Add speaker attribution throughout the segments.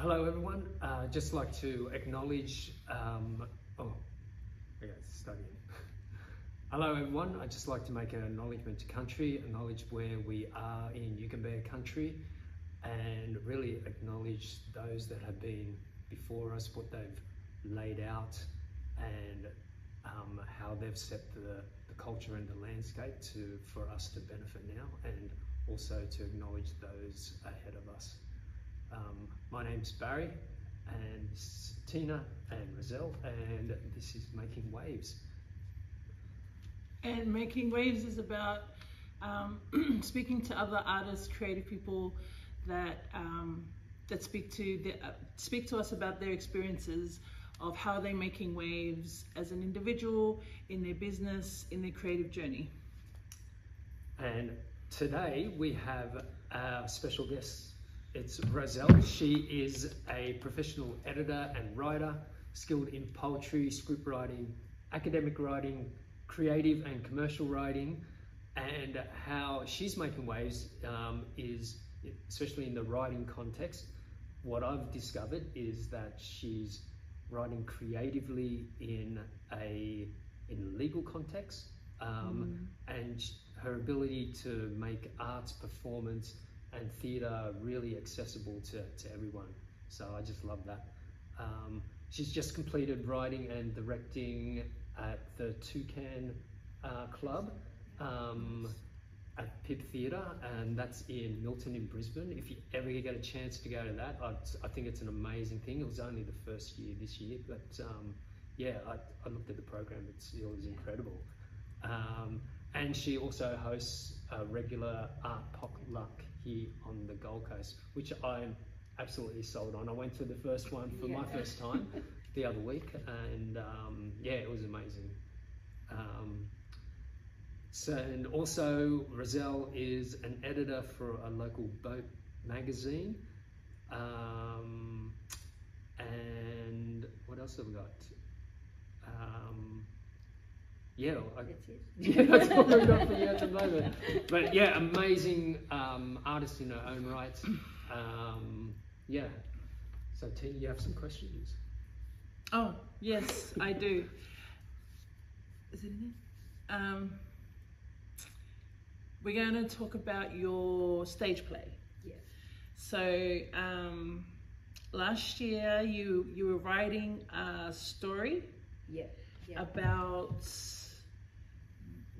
Speaker 1: Hello, everyone. Uh, just like to acknowledge. Um, oh, okay, studying. Hello, everyone. I'd just like to make an acknowledgement to country, acknowledge where we are in Yugambeh country, and really acknowledge those that have been before us, what they've laid out, and um, how they've set the, the culture and the landscape to for us to benefit now, and also to acknowledge those ahead of us. Um, my name's Barry, and Tina and Roselle, and this is Making Waves.
Speaker 2: And Making Waves is about um, speaking to other artists, creative people that um, that speak to the, uh, speak to us about their experiences of how they're making waves as an individual in their business, in their creative journey.
Speaker 1: And today we have our special guest. It's Roselle. She is a professional editor and writer, skilled in poetry, script writing, academic writing, creative and commercial writing. And how she's making waves um, is, especially in the writing context, what I've discovered is that she's writing creatively in a in legal context um, mm. and her ability to make arts performance and theatre really accessible to, to everyone so i just love that um, she's just completed writing and directing at the toucan uh, club um, at Pip Theatre, and that's in Milton in Brisbane. If you ever get a chance to go to that, I'd, i think it's an amazing thing. It was only the first year this year, but um, yeah, I, I, looked at the program. It's, it was incredible. Um, and she also hosts a regular art potluck here on the Gold Coast, which I'm absolutely sold on. I went to the first one for yeah. my first time the other week, and um, yeah, it was amazing. Um, so, and also, Roselle is an editor for a local boat magazine. Um, and what else have we got? Um, yeah, I, yeah, that's what we've got for you at the moment. But yeah, amazing um, artist in her own right. Um, yeah. So, Tina, you have some questions?
Speaker 2: Oh, yes, I do. Is it in there? Um, we're going to talk about your stage play.
Speaker 3: Yes.
Speaker 2: So um, last year you you were writing a story.
Speaker 3: Yeah. yeah.
Speaker 2: About.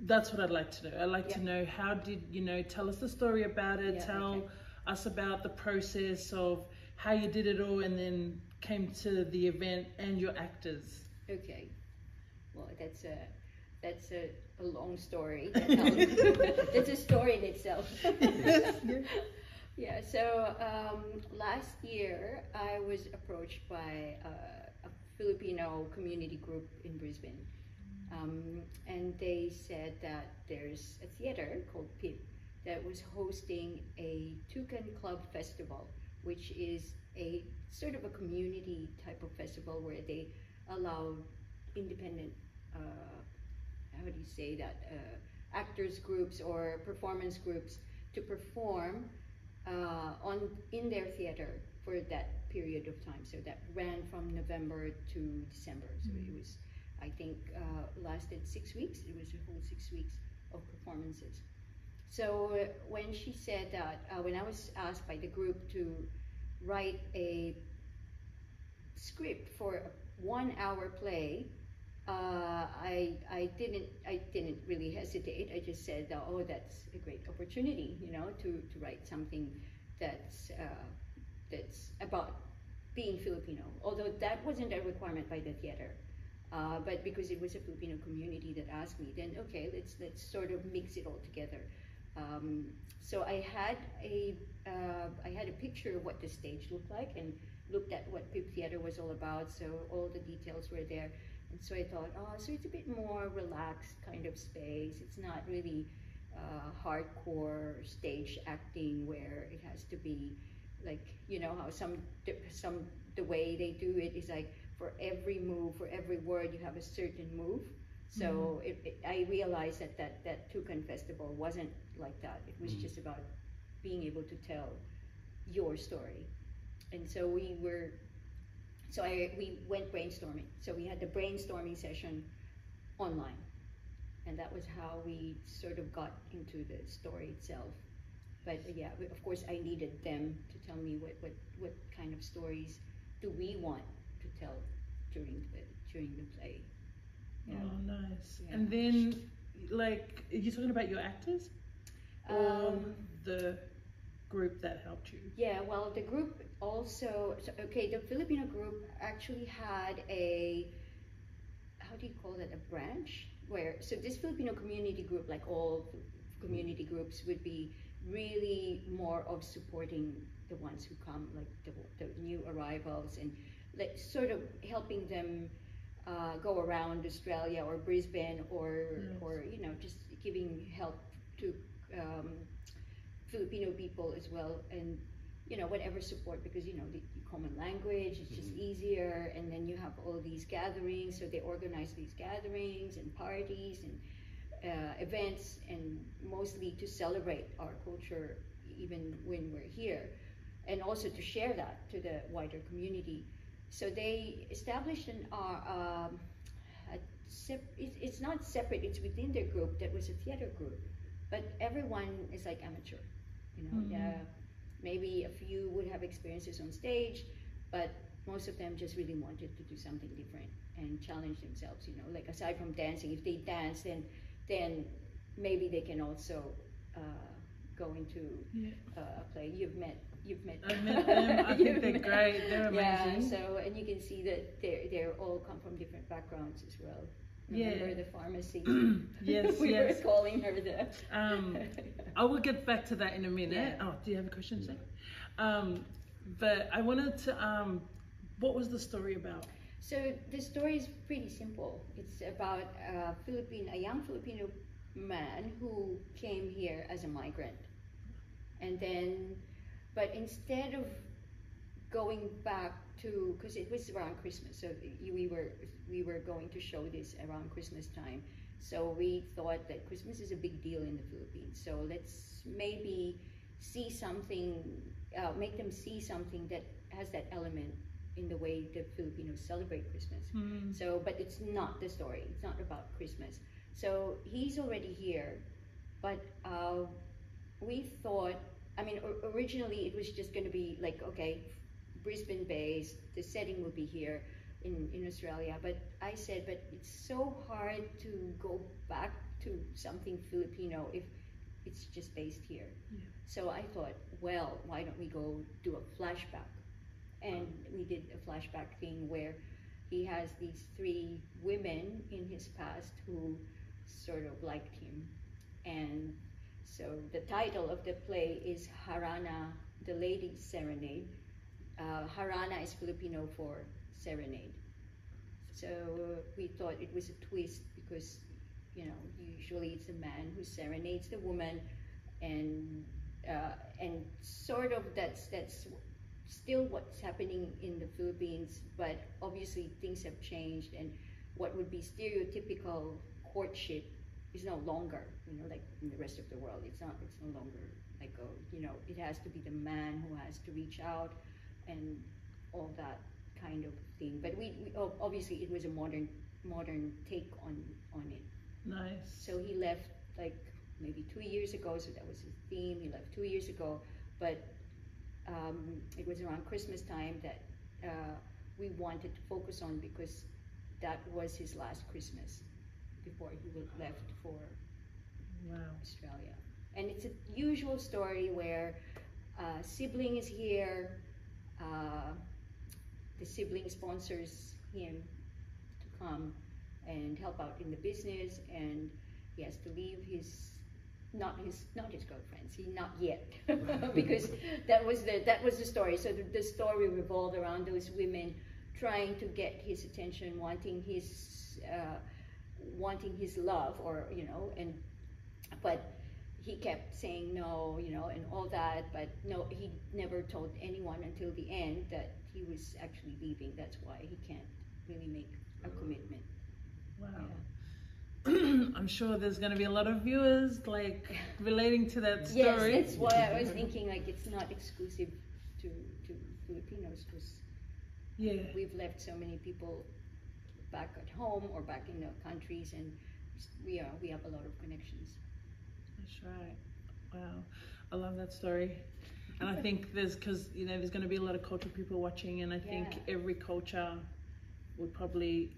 Speaker 2: That's what I'd like to know. I'd like yeah. to know how did you know? Tell us the story about it. Yeah, tell okay. us about the process of how you did it all, and then came to the event and your actors.
Speaker 3: Okay. Well, that's a that's a a long story. it's a story in itself. yeah. So um, last year, I was approached by uh, a Filipino community group in Brisbane, um, and they said that there's a theater called PIP that was hosting a Toucan Club Festival, which is a sort of a community type of festival where they allow independent uh, how do you say that, uh, actors groups or performance groups to perform uh, on in their theater for that period of time. So that ran from November to December. So mm-hmm. it was, I think, uh, lasted six weeks. It was a whole six weeks of performances. So uh, when she said that, uh, when I was asked by the group to write a script for a one-hour play uh, I I didn't I didn't really hesitate. I just said, oh, that's a great opportunity, you know, to, to write something that's uh, that's about being Filipino. Although that wasn't a requirement by the theater, uh, but because it was a Filipino community that asked me, then okay, let's let's sort of mix it all together. Um, so I had a uh, I had a picture of what the stage looked like and looked at what Pip Theater was all about. So all the details were there. And so I thought, oh, so it's a bit more relaxed kind of space. It's not really uh, hardcore stage acting where it has to be like, you know, how some, some, the way they do it is like for every move, for every word, you have a certain move. So mm-hmm. it, it, I realized that, that that Toucan Festival wasn't like that. It was mm-hmm. just about being able to tell your story. and so we were, so I we went brainstorming. So we had the brainstorming session online, and that was how we sort of got into the story itself. But yeah, of course, I needed them to tell me what what what kind of stories do we want tell during the during the play.
Speaker 2: Yeah. Oh, nice.
Speaker 3: Yeah.
Speaker 2: And then, like, are you talking about your actors or
Speaker 3: Um,
Speaker 2: the group that helped you?
Speaker 3: Yeah, well, the group also, so, okay, the Filipino group actually had a, how do you call it, a branch? Where, so this Filipino community group, like all community groups, would be really more of supporting the ones who come, like the, the new arrivals, and like sort of helping them uh, go around Australia or Brisbane, or
Speaker 2: Nice.
Speaker 3: or you know just giving help to um, Filipino people as well, and you know whatever support because you know the, the common language it's just easier, and then you have all these gatherings, so they organize these gatherings and parties and uh, events, and mostly to celebrate our culture even when we're here, and also to share that to the wider community. So they established an uh, um, a sep- it's not separate; it's within their group that was a theater group, but everyone is like amateur, you know.
Speaker 2: Mhm.
Speaker 3: Yeah, maybe a few would have experiences on stage, but most of them just really wanted to do something different and challenge themselves. You know, like aside from dancing, if they dance, then then maybe they can also uh, go into
Speaker 2: Yeah.
Speaker 3: uh, a play. You've met. You've met.
Speaker 2: I met them. I think they're
Speaker 3: met-
Speaker 2: great. They're amazing.
Speaker 3: Yeah, so and you can see that they're they're all come from different backgrounds as well.
Speaker 2: Yeah.
Speaker 3: The pharmacy?
Speaker 2: Yes,
Speaker 3: we
Speaker 2: yes.
Speaker 3: were calling her the.
Speaker 2: Um, I will get back to that in a minute.
Speaker 3: Yeah.
Speaker 2: Oh, do you have a question, Sam? Um, but I wanted to. Um, what was the story about?
Speaker 3: So the story is pretty simple. It's about a Philippine, a young Filipino man who came here as a migrant, and then, but instead of going back to, because it was around Christmas, so we were we were going to show this around Christmas time. So we thought that Christmas is a big deal in the Philippines. So let's maybe see something, uh, make them see something that has that element in the way the Filipinos celebrate Christmas.
Speaker 2: Hmm.
Speaker 3: So, but it's not the story. It's not about Christmas. So he's already here, but uh, we thought. I mean, o- originally it was just going to be like, okay, Brisbane based. The setting will be here in in Australia. But I said, but it's so hard to go back to something Filipino if it's just based here.
Speaker 2: Yeah.
Speaker 3: So I thought, well, why don't we go do a flashback? And we did a flashback thing where he has these three women in his past who sort of liked him. And so the title of the play is Harana, the Lady's Serenade. Uh, Harana is Filipino for serenade. So we thought it was a twist because, you know, usually it's a man who serenades the woman, and uh, and sort of that's that's still what's happening in the Philippines, but obviously things have changed, and what would be stereotypical courtship is no longer, you know, like in the rest of the world. It's not. It's no longer like a, you know, it has to be the man who has to reach out, and all that kind of thing. But we, we obviously it was a modern modern take on on it.
Speaker 2: Nice.
Speaker 3: So he left like maybe two years ago. So that was his theme. He left two years ago, but um, it was around Christmas time that uh, we wanted to focus on because that was his last Christmas before he left for
Speaker 2: Wow.
Speaker 3: Australia. And it's a usual story where a sibling is here, uh, the sibling sponsors him to come and help out in the business, and he has to leave his not his not his girlfriends he not yet because that was the that was the story so the, the story revolved around those women trying to get his attention wanting his uh, wanting his love or you know and but he kept saying no, you know, and all that. But no, he never told anyone until the end that he was actually leaving. That's why he can't really make a commitment.
Speaker 2: Wow. I'm sure there's going to be a lot of viewers like relating to that
Speaker 3: Yes,
Speaker 2: story.
Speaker 3: that's why I was thinking like it's not exclusive to to Filipinos because
Speaker 2: Yeah.
Speaker 3: we've left so many people back at home or back in the countries, and we are we have a lot of connections.
Speaker 2: That's right. Wow. I love that story. And I think there's, because, you know, there's going to be a lot of cultural people watching, and I think every culture would probably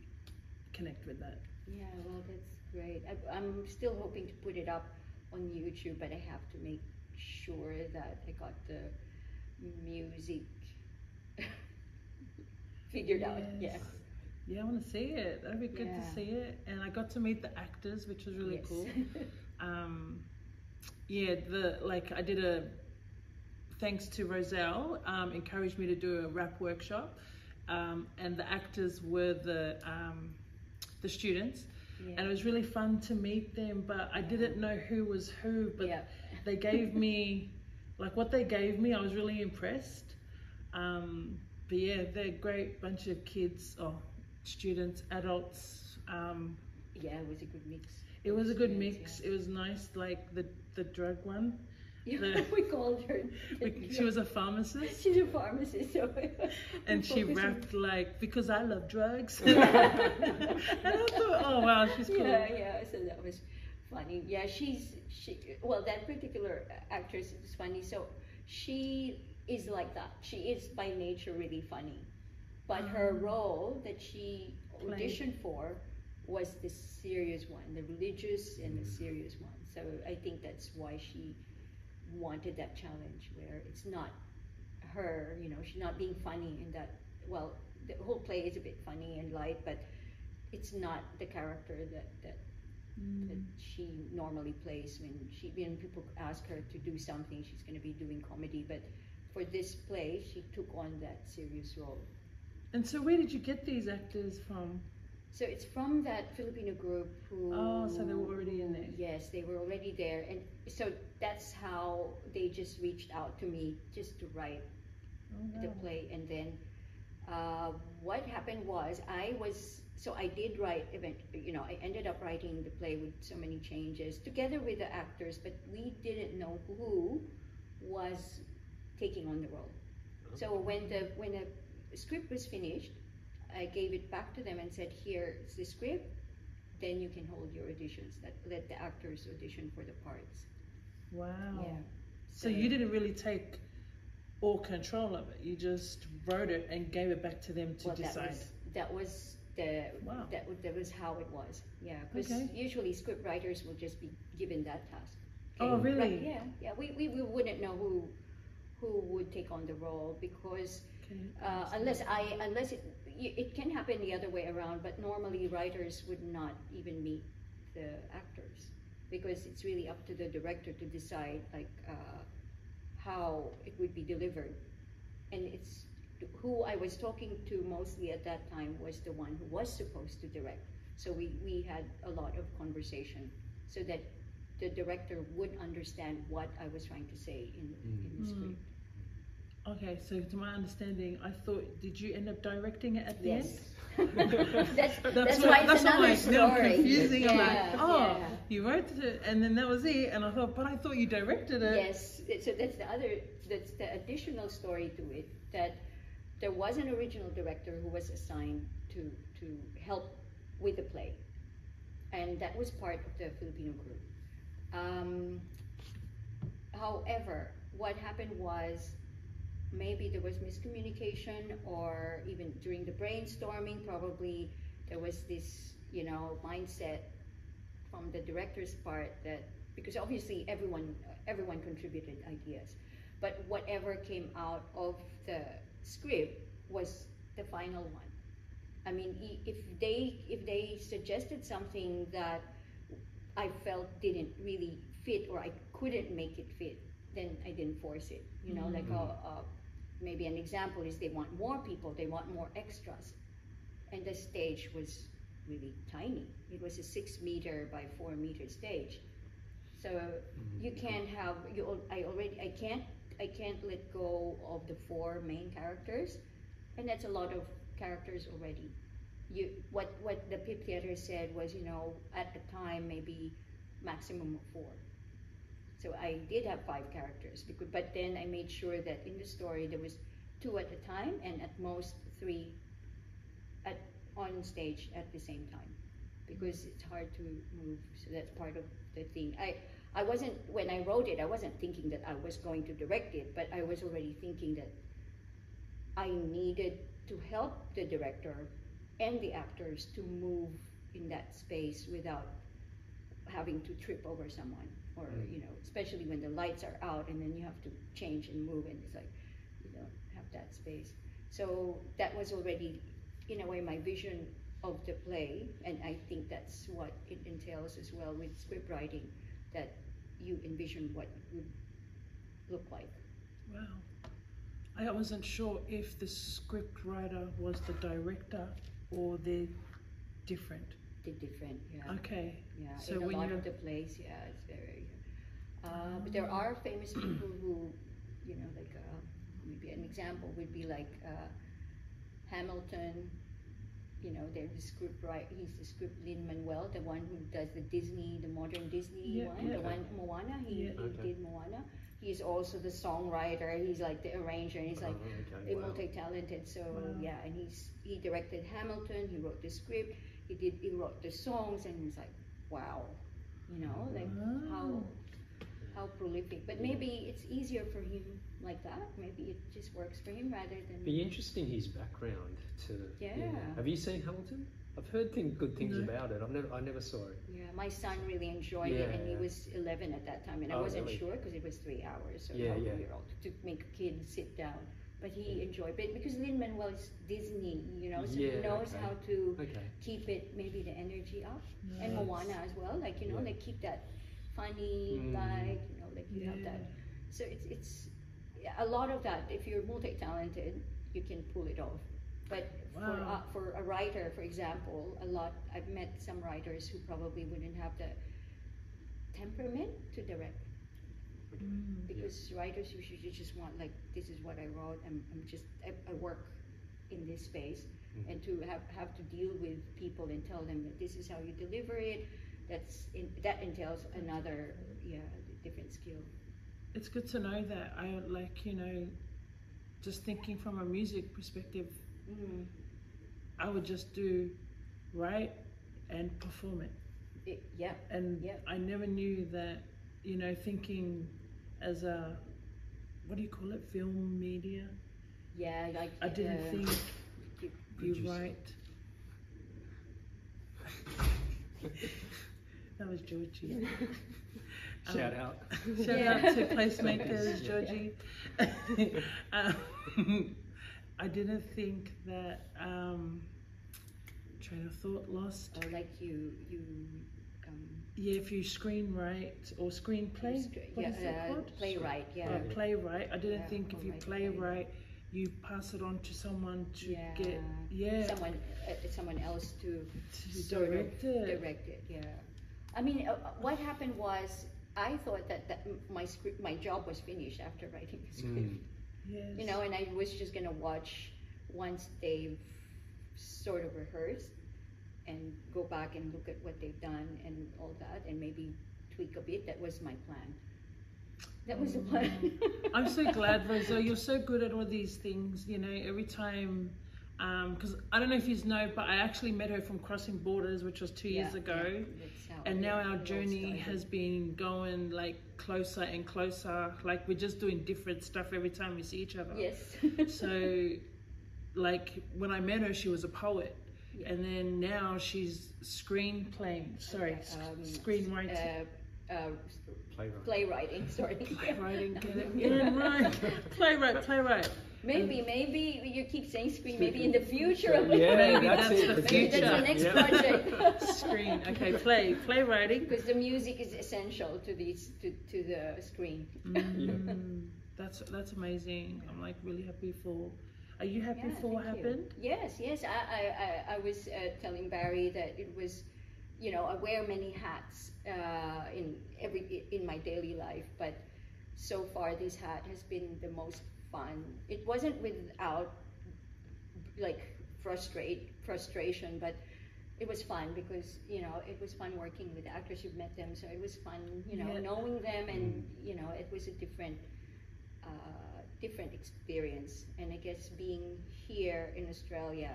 Speaker 2: connect with that.
Speaker 3: Yeah, well, that's great. I, I'm still hoping to put it up on YouTube, but I have to make sure that I got the music figured out. Yeah.
Speaker 2: Yeah, I want to see it. That'd be good
Speaker 3: Yeah.
Speaker 2: to see it. And I got to meet the actors, which was really
Speaker 3: Yes.
Speaker 2: cool. Um, yeah, the like I did a thanks to Roselle, um, encouraged me to do a rap workshop, um, and the actors were the um, the students,
Speaker 3: yeah.
Speaker 2: and it was really fun to meet them. But I didn't know who was who, but
Speaker 3: yeah.
Speaker 2: they gave me like what they gave me. I was really impressed. Um, but yeah, they're a great bunch of kids or students, adults. Um,
Speaker 3: Yeah, it was a good mix.
Speaker 2: it was a good mix. It was nice, like the the drug one.
Speaker 3: Yeah,
Speaker 2: The-
Speaker 3: we called her.
Speaker 2: Like, She was a pharmacist,
Speaker 3: She's a pharmacist, so
Speaker 2: and she rapped like because I love drugs. and I thought, oh wow, she's cool.
Speaker 3: Yeah, yeah. So that was funny. Yeah, she's she. Well, that particular actress is funny. So she is like that. She is by nature really funny, but her
Speaker 2: Ah.
Speaker 3: role that she auditioned for was the serious one, the religious and the serious one. So I think that's why she wanted that challenge, where it's not her. You know, she's not being funny in that. Well, the whole play is a bit funny and light, but it's not the character that that that
Speaker 2: Mm.
Speaker 3: she normally plays when she when people ask her to do something she's going to be doing comedy but for this play she took on that serious role
Speaker 2: And so, where did you get these actors from?
Speaker 3: so it's from that filipino group who
Speaker 2: Oh, so they were already in there.
Speaker 3: yes they were already there. And so that's how they just reached out to me just to write
Speaker 2: Oh,
Speaker 3: the play. And then uh, what happened was I was so I did write event you know I ended up writing the play with so many changes together with the actors but we didn't know who was taking on the role. So when the when the script was finished I gave it back to them and said here's the script then you can hold your auditions let, let the actors audition for the parts
Speaker 2: Wow.
Speaker 3: yeah
Speaker 2: So you didn't really take all control of it. You just wrote it and gave it back to them to
Speaker 3: well,
Speaker 2: decide.
Speaker 3: That was, that was the
Speaker 2: Wow.
Speaker 3: that, that was how it was. Yeah, because
Speaker 2: Okay.
Speaker 3: usually script writers will just be given that task.
Speaker 2: Oh, really?
Speaker 3: Right, yeah, yeah. We, we, we wouldn't know who who would take on the role because
Speaker 2: Okay.
Speaker 3: Uh, unless I unless it it can happen the other way around, but normally writers would not even meet the actors because it's really up to the director to decide like uh, how it would be delivered, and it's who I was talking to mostly at that time was the one who was supposed to direct. So we, we had a lot of conversation so that the director would understand what I was trying to say in, in the
Speaker 2: Mm.
Speaker 3: script.
Speaker 2: Okay, so to my understanding, I thought, did you end up directing it at the
Speaker 3: Yes.
Speaker 2: end?
Speaker 3: that's, that's,
Speaker 2: That's,
Speaker 3: why
Speaker 2: what,
Speaker 3: it's
Speaker 2: that's what
Speaker 3: another story.
Speaker 2: now I'm. I'm like,
Speaker 3: Yeah,
Speaker 2: oh,
Speaker 3: yeah.
Speaker 2: you wrote it, and then that was it. And I thought, but I thought you directed it.
Speaker 3: Yes, so that's the other, that's the additional story to it, that there was an original director who was assigned to, to help with the play. And that was part of the Filipino group. Um, however, what happened was maybe there was miscommunication or even during the brainstorming, probably there was this, you know, mindset from the director's part that because obviously everyone everyone contributed ideas. But whatever came out of the script was the final one. I mean if they if they suggested something that i felt didn't really fit or i couldn't make it fit then i didn't force it you know like uh, uh, maybe an example is they want more people they want more extras and the stage was really tiny. It was a six meter by four meter stage. So mm-hmm. you can't have you. I already I can't I can't let go of the four main characters, and that's a lot of characters already. You what what the Pip Theater said was you know at the time maybe maximum of four. So I did have five characters because but then I made sure that in the story there was two at a time, and at most three at on stage at the same time, because it's hard to move. So that's part of the thing. I I wasn't when I wrote it. I wasn't thinking that I was going to direct it, but I was already thinking that I needed to help the director and the actors to move in that space without having to trip over someone or you know especially when the lights are out and then you have to change and move and it's like you don't have that space so that was already in a way my vision of the play and i think that's what it entails as well with script writing that you envision what it would look like
Speaker 2: Wow. I wasn't sure if the script writer was the director or they're different.
Speaker 3: the different yeah
Speaker 2: Okay.
Speaker 3: Yeah,
Speaker 2: So
Speaker 3: in a
Speaker 2: when
Speaker 3: lot
Speaker 2: you're-
Speaker 3: of the plays, yeah, it's very. Uh, but there are famous people who, you know, like uh, maybe an example would be like uh, Hamilton. You know, there's the script right. He's the script Lin Manuel, the one who does the Disney, the modern Disney
Speaker 2: Yeah,
Speaker 3: one,
Speaker 2: yeah.
Speaker 3: the one Moana. He,
Speaker 2: Yeah.
Speaker 3: he
Speaker 1: Okay.
Speaker 3: did Moana. He's also the songwriter. He's like the arranger. And he's like
Speaker 1: Oh, okay,
Speaker 3: a
Speaker 1: wow.
Speaker 3: multi-talented. So
Speaker 2: Wow.
Speaker 3: yeah, and he's he directed Hamilton. He wrote the script. He did. He wrote the songs, and he's like, wow, you know, like how
Speaker 2: Wow.
Speaker 3: how prolific. But maybe it's easier for him like that. Maybe it just works for him rather than.
Speaker 1: Be interesting his background to.
Speaker 3: Yeah.
Speaker 1: Have you seen Hamilton? I've heard thing, good things
Speaker 2: No.
Speaker 1: about it. I've never, I never saw it.
Speaker 3: Yeah, my son really enjoyed it, and he was 11 at that time, and I
Speaker 1: Oh,
Speaker 3: wasn't
Speaker 1: really?
Speaker 3: sure because it was three hours. So
Speaker 1: Yeah, yeah.
Speaker 3: year old to make a kid sit down. But he enjoyed it because Lin Manuel is Disney, you know, so he knows
Speaker 1: okay.
Speaker 3: how to
Speaker 1: Okay.
Speaker 3: keep it maybe the energy up and
Speaker 2: Nice.
Speaker 3: Moana as well like you know
Speaker 1: Yeah.
Speaker 3: like keep that funny
Speaker 1: Mm.
Speaker 3: like you know like you have that so it's it's a lot of that if you're multi-talented you can pull it off but for uh, for a writer for example a lot I've met some writers who probably wouldn't have the temperament to direct
Speaker 2: Mm.
Speaker 3: because writers usually just want like this is what I wrote I'm, I'm just I, I work in this space
Speaker 1: Mhm.
Speaker 3: and to have, have to deal with people and tell them that this is how you deliver it that's in, that entails another yeah different skill
Speaker 2: It's good to know that. I like, you know, just thinking from a music perspective,
Speaker 3: mm.
Speaker 2: I would just do write and perform it.
Speaker 3: it, yeah
Speaker 2: And
Speaker 3: Yeah.
Speaker 2: I never knew that, you know, thinking as a, what do you call it, film media?
Speaker 3: yeah like
Speaker 2: I didn't
Speaker 3: uh,
Speaker 2: think
Speaker 3: you-
Speaker 2: you write. that was Georgie.
Speaker 1: Shout
Speaker 2: Um,
Speaker 1: out.
Speaker 2: Shout
Speaker 3: Yeah.
Speaker 2: out to placemakers,
Speaker 1: Yeah.
Speaker 2: Georgie. um, I didn't think that um, train of thought lost.
Speaker 3: or like you you um,
Speaker 2: Yeah, if you screenwrite or screenplay,
Speaker 3: you sc-
Speaker 2: what
Speaker 3: yeah,
Speaker 2: is it
Speaker 3: uh,
Speaker 2: called?
Speaker 3: playwright yeah
Speaker 2: Uh, playwright. I didn't
Speaker 3: Yeah,
Speaker 2: think if you
Speaker 3: write a
Speaker 2: playwright, you pass it on to someone to
Speaker 3: yeah
Speaker 2: get yeah
Speaker 3: someone uh, someone else to
Speaker 2: to
Speaker 3: sort of
Speaker 2: direct it.
Speaker 3: direct it yeah i mean uh, uh, what happened was i thought that, that my script my job was finished after writing the script
Speaker 1: Mm.
Speaker 2: Yes.
Speaker 3: you know and i was just gonna watch once they've sort of rehearsed and go back and look at what they've done and all that and maybe tweak a bit that was my plan that was the plan
Speaker 2: I'm so glad, Rosa. You're so good at all these things. You know, every time, because I don't know if you know, but I actually met her from Crossing Borders, which was two years ago.
Speaker 3: yeah,
Speaker 2: And now our journey has been going like closer and closer. Like we're just doing different stuff every time we see each other.
Speaker 3: yes
Speaker 2: So, like when I met her, she was a poet,
Speaker 3: Yeah.
Speaker 2: and then now she's screenplaying. Sorry, s-
Speaker 3: Um,
Speaker 2: screenwriting.
Speaker 3: uh, uh,
Speaker 1: Playwright.
Speaker 3: playwriting sorry
Speaker 2: Playwriting, get it, get it right. Playwright, playwright.
Speaker 3: Maybe, maybe you keep saying screen. Maybe in the future.
Speaker 1: Yeah,
Speaker 2: Maybe
Speaker 1: that's,
Speaker 2: that's
Speaker 1: it.
Speaker 2: the
Speaker 3: Maybe that's
Speaker 2: future.
Speaker 3: the next
Speaker 1: Yeah.
Speaker 3: project.
Speaker 2: Screen. Okay, play, playwriting.
Speaker 3: because the music is essential to these to, to the screen.
Speaker 2: Mm, that's that's amazing. I'm like really happy for. Are you happy
Speaker 3: Yeah,
Speaker 2: for what
Speaker 3: thank you.
Speaker 2: happened?
Speaker 3: Yes, yes. I I, I, I was uh, telling Barry that it was, you know, I wear many hats uh, in every in my daily life, but so far this hat has been the most fun. It wasn't without like frustrate frustration, but it was fun because you know it was fun working with actors. You've met them, so it was fun, you know,
Speaker 2: Yeah.
Speaker 3: knowing them, and you know, it was a different uh, different experience. And I guess being here in Australia,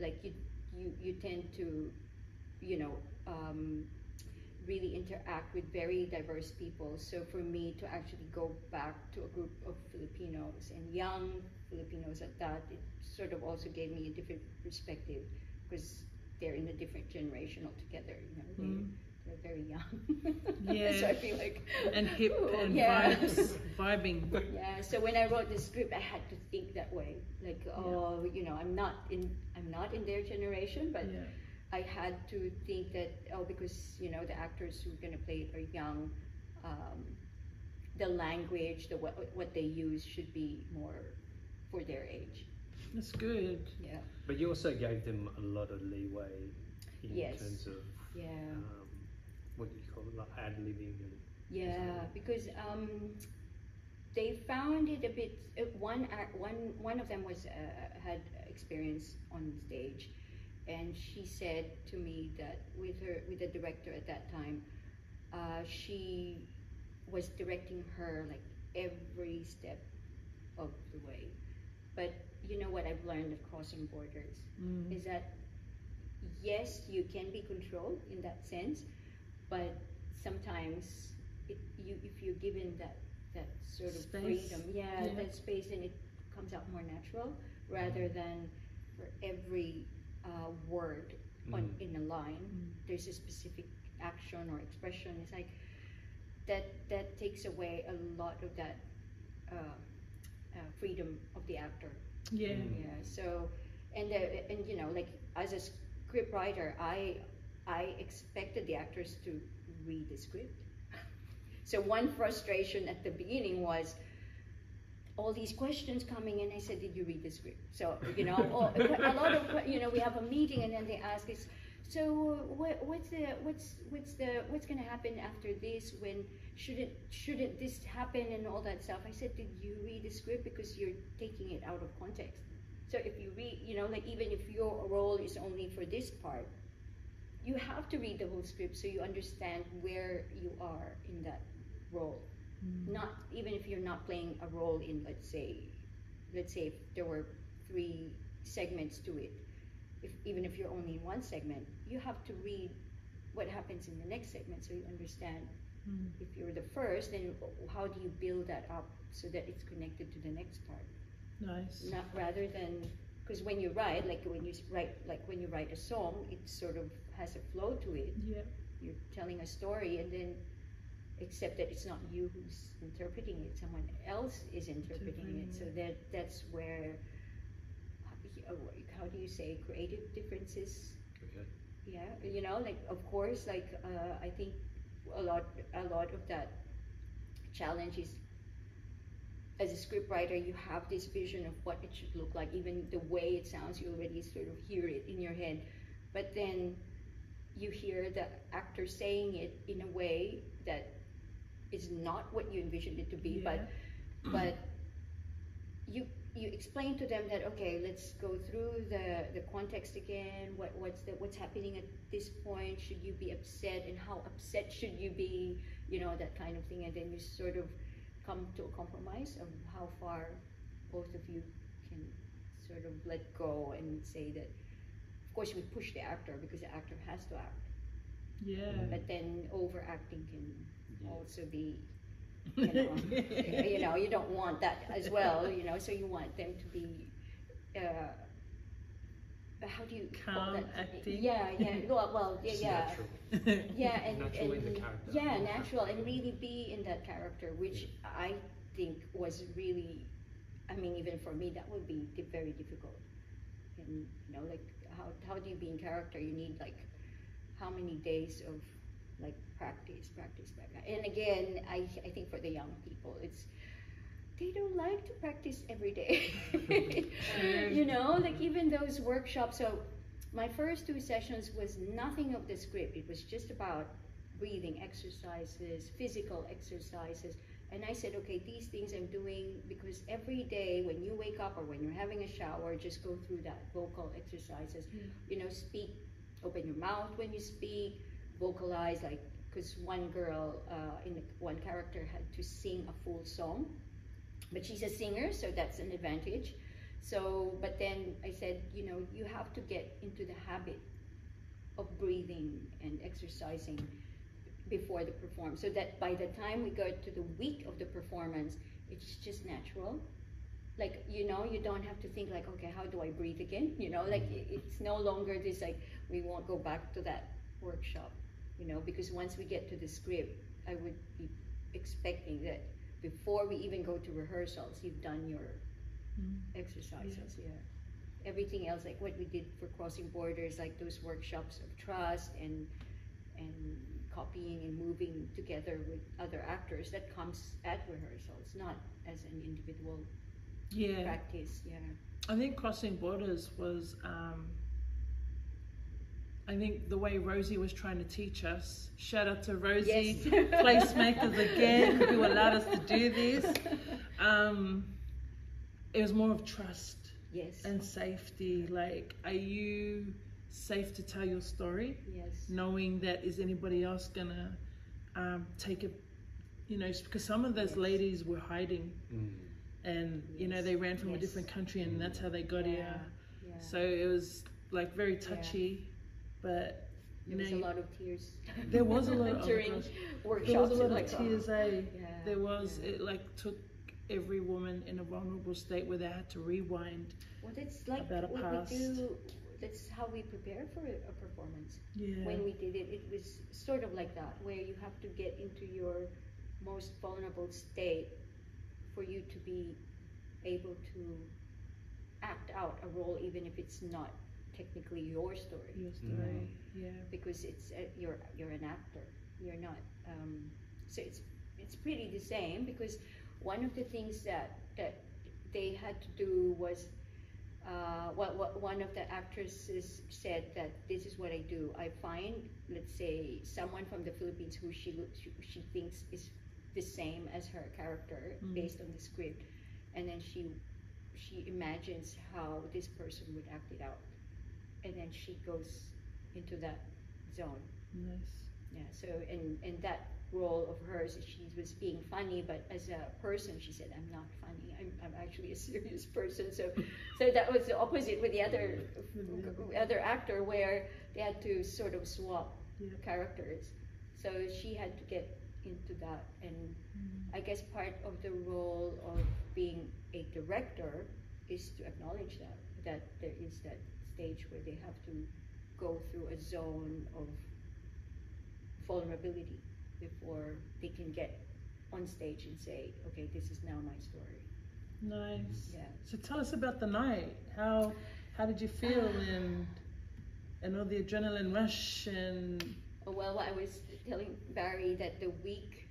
Speaker 3: like you, you, you tend to, you know, um, really interact with very diverse people. So for me to actually go back to a group of Filipinos and young Filipinos at that, it sort of also gave me a different perspective because they're in a different generation altogether. You know, they,
Speaker 2: Mm.
Speaker 3: they're very young.
Speaker 2: Yeah.
Speaker 3: so I feel like
Speaker 2: And hip
Speaker 3: ooh,
Speaker 2: and
Speaker 3: yeah.
Speaker 2: vibes, vibing.
Speaker 3: Yeah, so when I wrote the script, I had to think that way. Like, oh, you know, I'm not in, I'm not in their generation, but
Speaker 2: Yeah.
Speaker 3: I had to think that, oh, because you know the actors who are gonna play it are young, um, the language, the what, what they use should be more for their age.
Speaker 2: That's good.
Speaker 3: Yeah,
Speaker 1: But you also gave them a lot of leeway in
Speaker 3: Yes.
Speaker 1: terms of
Speaker 3: yeah,
Speaker 1: um, what do you call it, like ad libbing and
Speaker 3: yeah. Because um, they found it a bit. Uh, one act, one one of them was uh, had experience on stage, and she said to me that with her with the director at that time, uh, she was directing her like every step of the way. But you know what I've learned of crossing borders
Speaker 2: Mm.
Speaker 3: is that yes, you can be controlled in that sense, but sometimes it, you if you're given that that sort of
Speaker 2: Space.
Speaker 3: freedom, yeah,
Speaker 2: Yeah.
Speaker 3: that space, and it comes out more natural rather than for every uh, word on
Speaker 1: Mm.
Speaker 3: in a line
Speaker 2: Mm.
Speaker 3: there's a specific action or expression. It's like that that takes away a lot of that uh, uh, freedom of the actor.
Speaker 2: Yeah.
Speaker 1: Mm.
Speaker 3: Yeah. So, and the, and you know, like as a script writer, I I expected the actors to read the script. So one frustration at the beginning was all these questions coming in. I said, "Did you read the script?" So you know, all, a lot of you know, we have a meeting and then they ask us, "So what, what's the what's what's the what's going to happen after this? When shouldn't shouldn't this happen and all that stuff?" I said, "Did you read the script? Because you're taking it out of context." So if you read, you know, like even if your role is only for this part, you have to read the whole script so you understand where you are in that role.
Speaker 2: Mm.
Speaker 3: Not even if you're not playing a role in, let's say, let's say if there were three segments to it, if even if you're only in one segment, you have to read what happens in the next segment so you understand.
Speaker 2: Mm.
Speaker 3: If you're the first, then how do you build that up so that it's connected to the next part?
Speaker 2: Nice.
Speaker 3: not rather than because when you write like when you write like when you write a song it sort of has a flow to it
Speaker 2: Yeah.
Speaker 3: you're telling a story and then except that it's not you who's interpreting it someone else is interpreting it. So that that's where how, how do you say creative differences?
Speaker 1: Okay.
Speaker 3: yeah you know like of course like uh, i think a lot a lot of that challenge is as a scriptwriter you have this vision of what it should look like even the way it sounds you already sort of hear it in your head. But then you hear the actor saying it in a way that is not what you envisioned it to be but
Speaker 2: Yeah.
Speaker 3: but you you explain to them that okay let's go through the the context again what what's the what's happening at this point should you be upset and how upset should you be you know that kind of thing and then you sort of come to a compromise of how far both of you can sort of let go and say that of course we push the actor because the actor has to act
Speaker 2: Yeah.
Speaker 3: but then overacting can. Also be you know, you know, you don't want that as well, you know, so you want them to be, uh, how do you call
Speaker 2: Calm
Speaker 3: that?
Speaker 2: acting?
Speaker 3: Yeah, yeah, well, well yeah, yeah,
Speaker 1: natural.
Speaker 3: yeah, and,
Speaker 1: Natural in the
Speaker 3: and-
Speaker 1: character.
Speaker 3: yeah, natural, and really be in that character, which I think was really, I mean, even for me, that would be very difficult. And you know, like how how do you be in character? You need like how many days of like practice, practice, practice. And again, I I think for the young people, it's they don't like to practice every day. you know, like even those workshops. So my first two sessions was nothing of the script. It was just about breathing exercises, physical exercises. And I said, okay, these things I'm doing because every day when you wake up or when you're having a shower, just go through that vocal exercises. Mm-hmm. You know, speak, open your mouth when you speak, vocalize, like, because one girl uh, in one character had to sing a full song. but she's a singer, so that's an advantage. So, but then I said, you know, you have to get into the habit of breathing and exercising before the perform, so that by the time we go to the week of the performance, it's just natural. Like you know, you don't have to think like, okay, how do I breathe again? You know, like it's no longer this like we won't go back to that workshop. You know, because once we get to the script, I would be expecting that before we even go to rehearsals, you've done your
Speaker 2: Mm.
Speaker 3: exercises. Yeah. Everything else, like what we did for crossing borders, like those workshops of trust and and copying and moving together with other actors, that comes at rehearsals, not as an individual
Speaker 2: Yeah.
Speaker 3: practice. Yeah.
Speaker 2: I think crossing borders was. Um, I think the way Rosie was trying to teach us. Shout out to Rosie,
Speaker 3: Yes.
Speaker 2: placemakers again, who allowed us to do this. Um, it was more of trust
Speaker 3: Yes.
Speaker 2: and safety. Like, are you safe to tell your story?
Speaker 3: yes.
Speaker 2: knowing that is anybody else gonna um, take it you know because some of those
Speaker 3: Yes.
Speaker 2: ladies were hiding
Speaker 1: Mm.
Speaker 2: and you know they ran from a different country and that's how they got
Speaker 3: Yeah.
Speaker 2: here
Speaker 3: Yeah.
Speaker 2: so it was like very touchy but you
Speaker 3: there was
Speaker 2: know
Speaker 3: a lot of tears.
Speaker 2: there was a lot of-
Speaker 3: during workshops.
Speaker 2: there was a lot
Speaker 3: like,
Speaker 2: of tears eh?
Speaker 3: Yeah.
Speaker 2: there was
Speaker 3: yeah.
Speaker 2: it like took every woman in a vulnerable state where they had to rewind
Speaker 3: Well, that's like
Speaker 2: about a
Speaker 3: what
Speaker 2: past.
Speaker 3: we do. That's how we prepare for a, a performance.
Speaker 2: yeah
Speaker 3: When we did it, it was sort of like that, where you have to get into your most vulnerable state for you to be able to act out a role, even if it's not technically your story,
Speaker 2: your story yeah
Speaker 3: because it's uh, you're you're an actor. You're not. Um, so it's it's pretty the same because one of the things that that they had to do was uh, what, what one of the actresses said that this is what I do. I find, let's say, someone from the Philippines who she looks, she, she thinks is the same as her character
Speaker 2: Mm.
Speaker 3: based on the script, and then she she imagines how this person would act it out, and then she goes into that zone.
Speaker 2: nice
Speaker 3: Yeah. So and and that role of hers, she was being funny, but as a person, she said, "I'm not funny. I'm, I'm actually a serious person." So, so that was the opposite with the other other actor, where they had to sort of swap
Speaker 2: Yeah.
Speaker 3: characters. So she had to get into that, and mm-hmm. I guess part of the role of being a director is to acknowledge that that there is that stage where they have to go through a zone of vulnerability before they can get on stage and say, okay, this is now my story.
Speaker 2: nice
Speaker 3: Yeah.
Speaker 2: So tell us about the night. How how did you feel ah. and and all the adrenaline rush and
Speaker 3: Oh, Well, I was telling Barry that the week,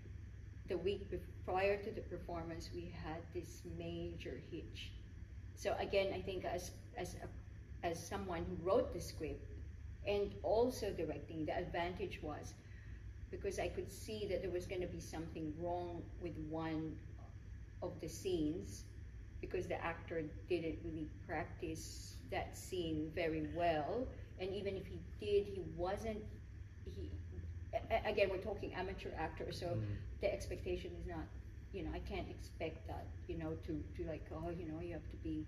Speaker 3: the week prior to the performance, we had this major hitch. So again, I think as as a, as someone who wrote the script and also directing, the advantage was because I could see that there was going to be something wrong with one of the scenes because the actor didn't really practice that scene very well and even if he did he wasn't he again we're talking amateur actor so
Speaker 1: Mm.
Speaker 3: the expectation is not you know i can't expect that you know to to like oh you know you have to be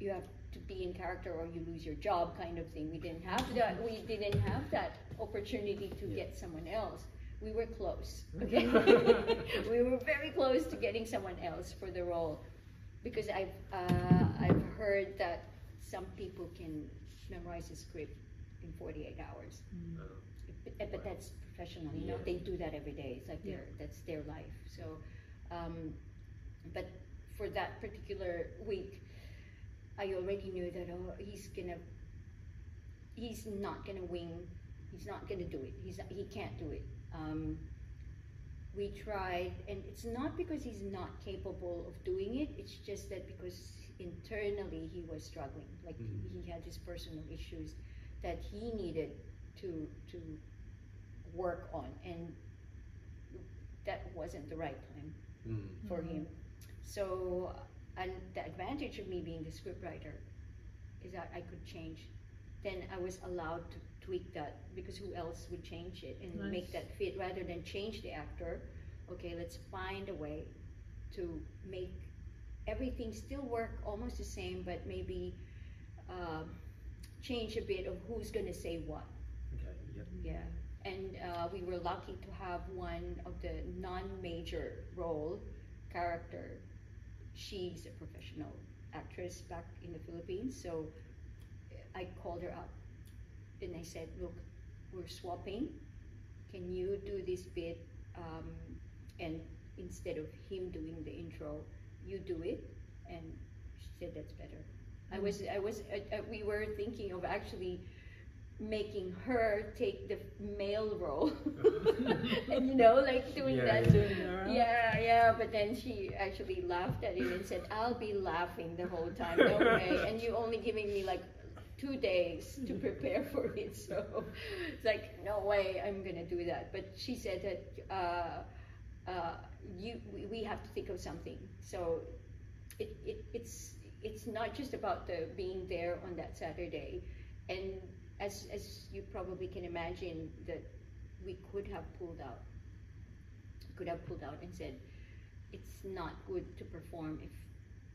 Speaker 3: you have to be in character or you lose your job kind of thing we didn't have that we didn't have that opportunity to
Speaker 1: Yeah.
Speaker 3: get someone else we were close okay we were very close to getting someone else for the role because i've uh, i've heard that some people can memorize a script in 48 hours
Speaker 1: Uh,
Speaker 3: but, but that's professional, you know.
Speaker 1: Yeah.
Speaker 3: They do that every day. It's like
Speaker 2: Yeah.
Speaker 3: their that's their life. So, um, but for that particular week, I already knew that oh, he's gonna, he's not gonna wing, he's not gonna do it. He's he can't do it. Um, we tried, and it's not because he's not capable of doing it. It's just that because internally he was struggling. Like
Speaker 1: Mhm.
Speaker 3: he had his personal issues that he needed to to work on, and that wasn't the right time
Speaker 1: Mm.
Speaker 3: for
Speaker 2: Mhm.
Speaker 3: him. So, and the advantage of me being the scriptwriter is that I could change. Then I was allowed to tweak that because who else would change it and
Speaker 2: Nice.
Speaker 3: make that fit rather than change the actor? Okay, let's find a way to make everything still work almost the same, but maybe uh, change a bit of who's gonna say what.
Speaker 1: Okay. Yep.
Speaker 3: Yeah, and uh, we were lucky to have one of the non-major role character. She's a professional actress back in the Philippines, so I called her up and I said, "Look, we're swapping. Can you do this bit? Um, and instead of him doing the intro, you do it." And she said, "That's better." I was, I was, uh, uh, we were thinking of actually making her take the male role. And you know like doing
Speaker 1: Yeah,
Speaker 3: that.
Speaker 1: yeah.
Speaker 2: Doing her own.
Speaker 3: yeah yeah but then she actually laughed at it and said i'll be laughing the whole time no way and you only giving me like two days to prepare for it. So it's like no way i'm gonna do that. But she said that uh, uh, you we, we have to think of something. So it, it it's it's not just about the being there on that saturday and as as you probably can imagine that we could have pulled out could have pulled out and said it's not good to perform if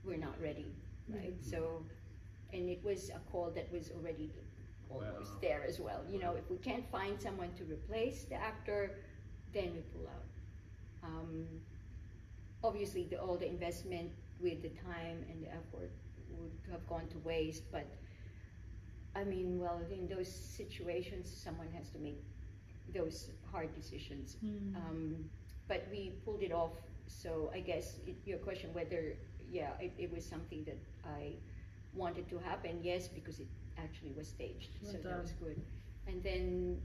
Speaker 3: we're not ready right? So and it was a call that was already almost
Speaker 1: Wow.
Speaker 3: there as well. You know if we can't find someone to replace the actor then we pull out. Um, obviously the, all the investment with the time and the effort would have gone to waste but I mean, well, in those situations, someone has to make those hard decisions.
Speaker 2: Mm.
Speaker 3: Um, but we pulled it off. So I guess it, your question whether, yeah, it, it was something that I wanted to happen. Yes, because it actually was staged,
Speaker 2: Well
Speaker 3: so that was good. And then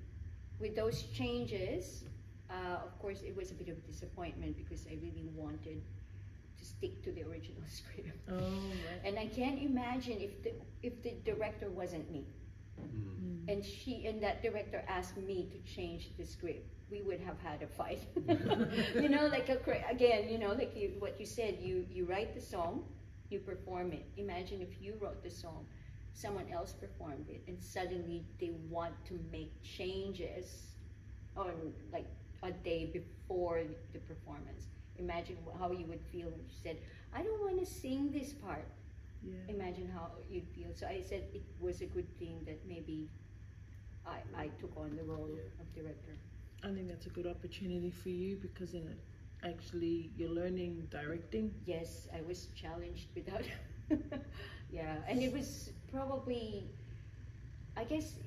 Speaker 3: with those changes, uh, of course, it was a bit of a disappointment because I really wanted stick to the original script.
Speaker 2: Oh, right.
Speaker 3: And I can't imagine if the if the director wasn't me,
Speaker 1: Mm.
Speaker 3: and she and that director asked me to change the script, we would have had a fight. you know, like a again, you know, like you, what you said, you you write the song, you perform it. Imagine if you wrote the song, someone else performed it, and suddenly they want to make changes on like a day before the performance. Imagine how you would feel when you said, "I don't want to sing this part."
Speaker 2: Yeah.
Speaker 3: imagine how you'd feel. So I said it was a good thing that maybe I, I took on the role
Speaker 1: Yeah.
Speaker 3: of director.
Speaker 2: I think that's a good opportunity for you because it actually you're learning directing.
Speaker 3: Yes, I was challenged without. yeah, and it was probably, I guess,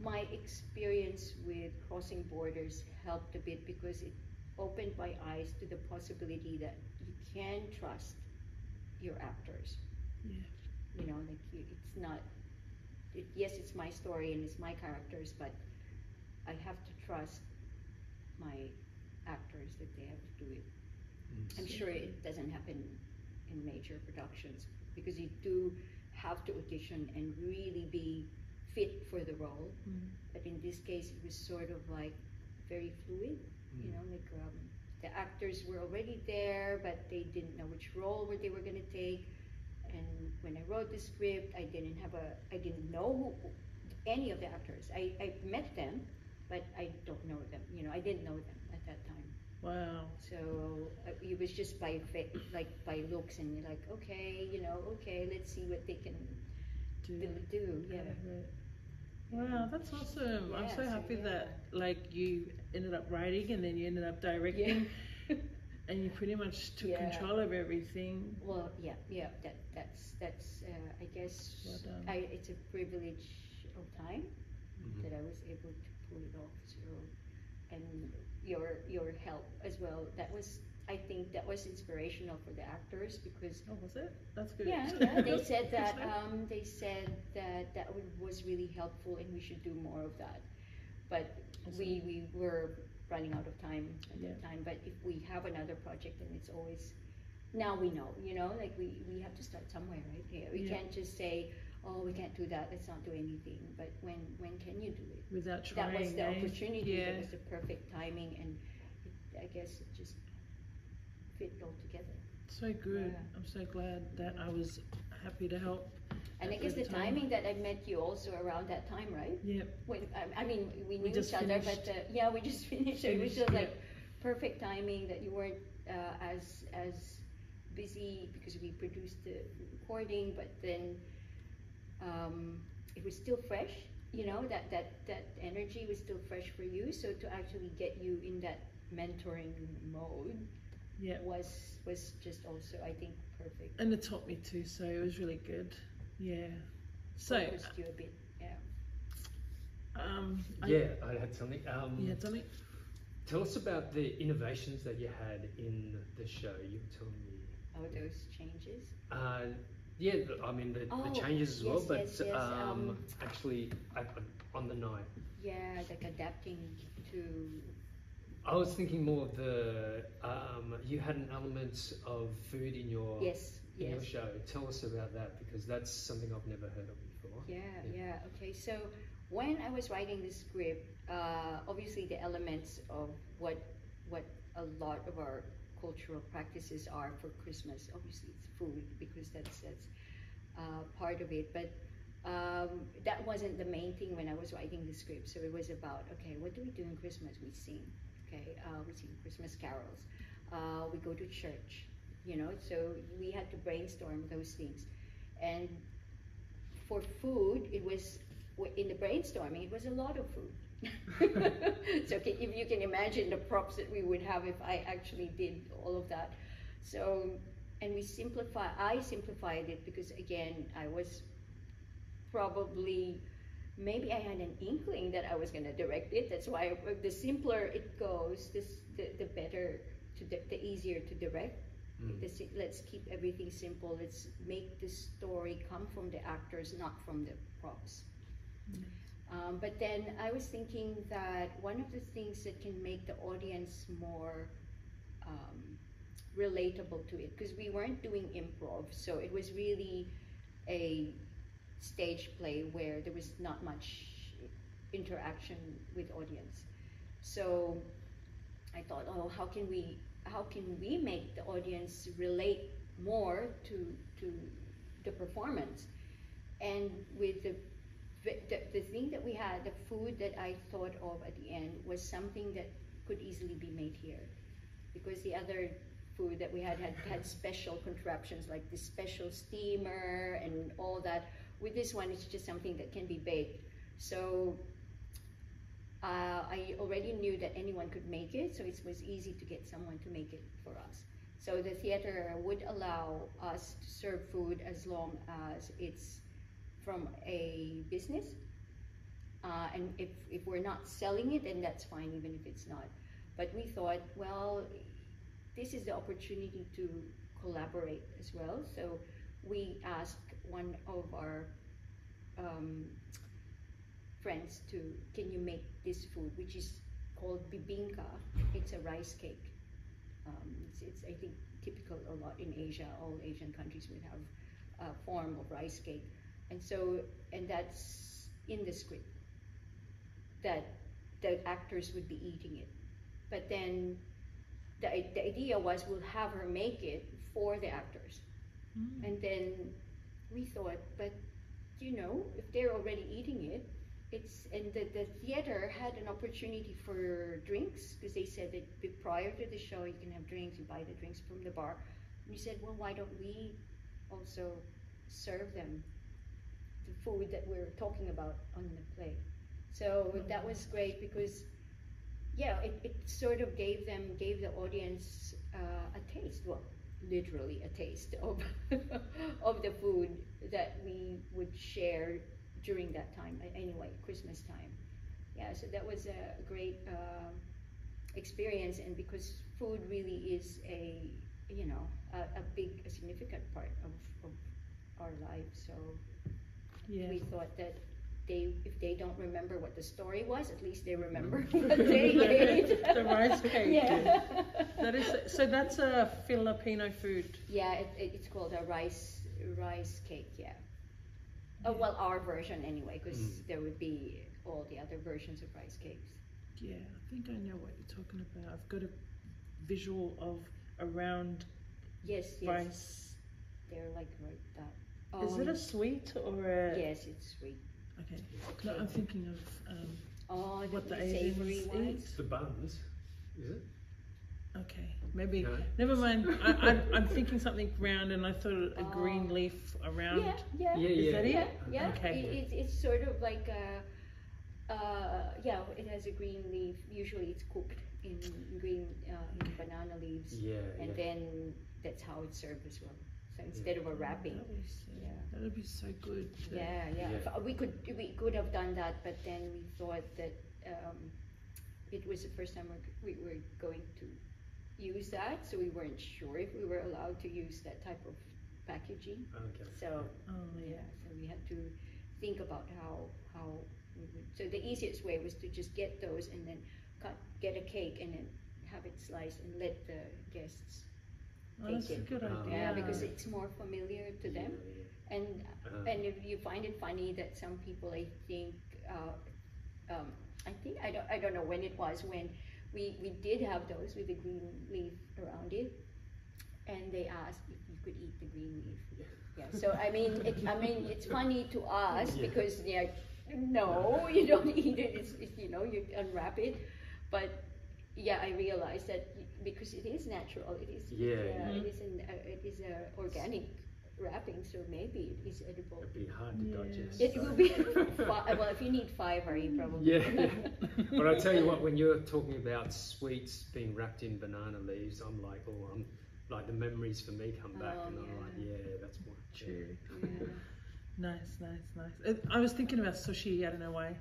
Speaker 3: my experience with crossing borders helped a bit because it opened my eyes to the possibility that you can trust your actors.
Speaker 2: Yeah.
Speaker 3: you know like you, it's not it, yes it's my story and it's my characters but i have to trust my actors that they have to do it i'm sure it doesn't happen in major productions because you do have to audition and really be fit for the role
Speaker 2: Mm.
Speaker 3: but in this case it was sort of like very fluid you know like um, the actors were already there but they didn't know which role they were going to take and when i wrote the script i didn't have a i didn't know who, any of the actors I, I met them but i don't know them you know i didn't know them at that time
Speaker 2: Wow.
Speaker 3: so uh, it was just by fa- like by looks and you're like okay you know okay let's see what they can
Speaker 2: Do.
Speaker 3: do yeah
Speaker 2: Right. Wow, that's awesome. I'm so
Speaker 3: so
Speaker 2: happy
Speaker 3: yeah.
Speaker 2: that like you ended up writing and then you ended up directing
Speaker 3: yeah
Speaker 2: and you pretty much took
Speaker 3: Yeah.
Speaker 2: control of everything.
Speaker 3: Well, yeah, yeah, that that's that's uh, I guess
Speaker 2: Well.
Speaker 3: I it's a privilege of time
Speaker 1: Mhm.
Speaker 3: that I was able to pull it off. So, and your your help as well. That was I think that was inspirational for the actors because
Speaker 2: Oh, was it? That's good.
Speaker 3: yeah, yeah they said that um, they said that that was really helpful and we should do more of that. But we we were running out of time at that time. But if we have another project, then it's always now we know, you know, like we we have to start somewhere, right? Yeah, we
Speaker 2: Yeah.
Speaker 3: can't just say, oh, we can't do that. Let's not do anything. But when when can you do it?
Speaker 2: Without trying.
Speaker 3: that was the
Speaker 2: eh?
Speaker 3: opportunity.
Speaker 2: Yeah.
Speaker 3: That was the perfect timing, and it, I guess it just fit all together.
Speaker 2: So good.
Speaker 3: Yeah.
Speaker 2: I'm so glad that I was happy to help.
Speaker 3: And I guess the
Speaker 2: time.
Speaker 3: timing that I met you also around that time, right?
Speaker 2: Yep.
Speaker 3: When I, I mean, we
Speaker 2: We
Speaker 3: knew
Speaker 2: just
Speaker 3: each other,
Speaker 2: finished.
Speaker 3: but uh, yeah, we just finished. it was just
Speaker 2: yeah.
Speaker 3: like perfect timing that you weren't uh, as as busy because we produced the recording, but then um, it was still fresh. You know that that that energy was still fresh for you. So to actually get you in that mentoring mode
Speaker 2: Yeah.
Speaker 3: was was just also I think perfect.
Speaker 2: And it taught me too, so it was really good. Yeah. So,
Speaker 3: Focused you a bit. Yeah.
Speaker 2: um, I,
Speaker 1: Yeah, I had something. Um,
Speaker 2: yeah, Tommy.
Speaker 1: Tell us about the innovations that you had in the show. You were telling me.
Speaker 3: Oh, those changes.
Speaker 1: Uh, yeah, I mean the,
Speaker 3: Oh,
Speaker 1: the changes as well, but
Speaker 3: yes, yes,
Speaker 1: um,
Speaker 3: um,
Speaker 1: actually I, on the night,
Speaker 3: Yeah, like adapting to.
Speaker 1: I was thinking more of the um, you had an element of food in your
Speaker 3: Yes.
Speaker 1: in your show. Tell us about that because that's something I've never heard of before.
Speaker 3: Yeah,
Speaker 1: Yeah.
Speaker 3: yeah. Okay, so when I was writing the script, uh, obviously the elements of what what a lot of our cultural practices are for Christmas. Obviously, it's food because that's that's uh, part of it. But um, that wasn't the main thing when I was writing the script. So it was about okay, what do we do in Christmas? We sing. Okay, uh, we sing Christmas carols. Uh, we go to church. You know, so we had to brainstorm those things, and for food, it was in the brainstorming. It was a lot of food. so if you can imagine the props that we would have if I actually did all of that. So and we simplify. I simplified it because again, I was probably maybe I had an inkling that I was going to direct it. That's why the simpler it goes, this the, the better to the, the easier to direct.
Speaker 1: Mm.
Speaker 3: The si- let's keep everything simple. Let's make the story come from the actors, not from the props. Um, but then I was thinking that one of the things that can make the audience more um, relatable to it, because we weren't doing improv, so it was really a stage play where there was not much interaction with audience. So I thought, oh, how can we how can we make the audience relate more to to the performance? And with the the, the thing that we had, the food that I thought of at the end was something that could easily be made here, because the other food that we had had, had special contraptions like this special steamer and all that. With this one, it's just something that can be baked. So uh, I already knew that anyone could make it, so it was easy to get someone to make it for us. So the theater would allow us to serve food as long as it's from a business. Uh, and if, if we're not selling it, then that's fine, even if it's not. But we thought, well, this is the opportunity to collaborate as well. So we asked one of our um, friends to, can you make this food, which is called bibingka. It's a rice cake. Um, it's, it's, I think, typical a lot in Asia. All Asian countries would have a form of rice cake. And so, and that's in the script that the actors would be eating it. But then the, the idea was we'll have her make it for the actors.
Speaker 2: Mm.
Speaker 3: And then we thought, but you know, if they're already eating it, it's and the, the theater had an opportunity for drinks because they said that prior to the show you can have drinks, you buy the drinks from the bar. And we said, well, why don't we also serve them the food that we're talking about on the play? So that was great because yeah, it, it sort of gave them, gave the audience uh, a taste, well, literally a taste of, of the food that we would share during that time, anyway, Christmas time. Yeah, so that was a great uh, experience, and because food really is a, you know, a, a big, a significant part of, of our lives, so
Speaker 2: Yeah.
Speaker 3: we thought that they, if they don't remember what the story was, at least they remember what they ate.
Speaker 2: The rice cake.
Speaker 3: Yeah.
Speaker 2: That is so. That's a Filipino food.
Speaker 3: Yeah, it, it, it's called a rice rice cake. Yeah. Oh well, our version anyway, because
Speaker 1: Mm.
Speaker 3: there would be all the other versions of rice cakes.
Speaker 2: Yeah, I think I know what you're talking about. I've got a visual of a round
Speaker 3: Yes, yes.
Speaker 2: rice.
Speaker 3: They're like right that.
Speaker 2: Is it
Speaker 3: Um,
Speaker 2: a sweet or a?
Speaker 3: Yes, it's sweet.
Speaker 2: Okay. No, I'm thinking of um,
Speaker 3: Oh,
Speaker 2: what the
Speaker 3: savory
Speaker 2: Asians
Speaker 3: ones.
Speaker 2: eat.
Speaker 1: The buns, is it?
Speaker 2: Okay, maybe.
Speaker 1: No?
Speaker 2: Never mind. I, I, I'm thinking something round, and I thought a green
Speaker 3: Oh.
Speaker 2: leaf around.
Speaker 3: Yeah, yeah.
Speaker 1: Yeah,
Speaker 2: Is
Speaker 1: yeah.
Speaker 2: that it?
Speaker 3: Yeah, yeah.
Speaker 2: Okay.
Speaker 3: It, it's it's sort of like a, uh, yeah, it has a green leaf. Usually it's cooked in green, uh, in banana leaves.
Speaker 1: Yeah,
Speaker 3: And
Speaker 1: yeah.
Speaker 3: then that's how it's served as well. So instead of a wrapping. Yeah.
Speaker 2: That would be so good. to-
Speaker 3: Yeah, yeah.
Speaker 1: Yeah.
Speaker 3: We could we could have done that, but then we thought that um, it was the first time we we were going to use that, so we weren't sure if we were allowed to use that type of packaging.
Speaker 1: Okay.
Speaker 3: So
Speaker 2: Oh
Speaker 3: yeah,
Speaker 2: yeah.
Speaker 3: so we had to think about how how we would. So the easiest way was to just get those and then cut get a cake and then have it sliced and let the guests.
Speaker 2: Oh, that's a good idea.
Speaker 3: Yeah, because it's more familiar to them. And
Speaker 1: Uh-huh.
Speaker 3: and if you find it funny that some people, I think, uh, um, I think I don't I don't know when it was when we we did have those with the green leaf around it, and they asked if you could eat the green leaf.
Speaker 1: yeah.
Speaker 3: Yeah. So I mean, it, I mean, it's funny to us
Speaker 1: Yeah.
Speaker 3: because yeah, no, you don't eat it. It's, it's you know you unwrap it, but yeah, I realized that y- because it is natural, it is
Speaker 1: Yeah,
Speaker 2: yeah.
Speaker 3: it is an uh, it is a organic wrapping, so maybe it is edible.
Speaker 1: It'd be hard to
Speaker 2: Yeah.
Speaker 1: digest.
Speaker 3: It
Speaker 1: so.
Speaker 3: will be fi- well if you need fiber, you probably
Speaker 1: Yeah. but I tell you what, when you're talking about sweets being wrapped in banana leaves, I'm like, oh, I'm like the memories for me come back,
Speaker 3: Oh,
Speaker 1: and I'm like,
Speaker 3: yeah.
Speaker 1: yeah, that's my
Speaker 2: True.
Speaker 3: Yeah.
Speaker 2: Nice, nice, nice. It, I was thinking about sushi. I don't know why.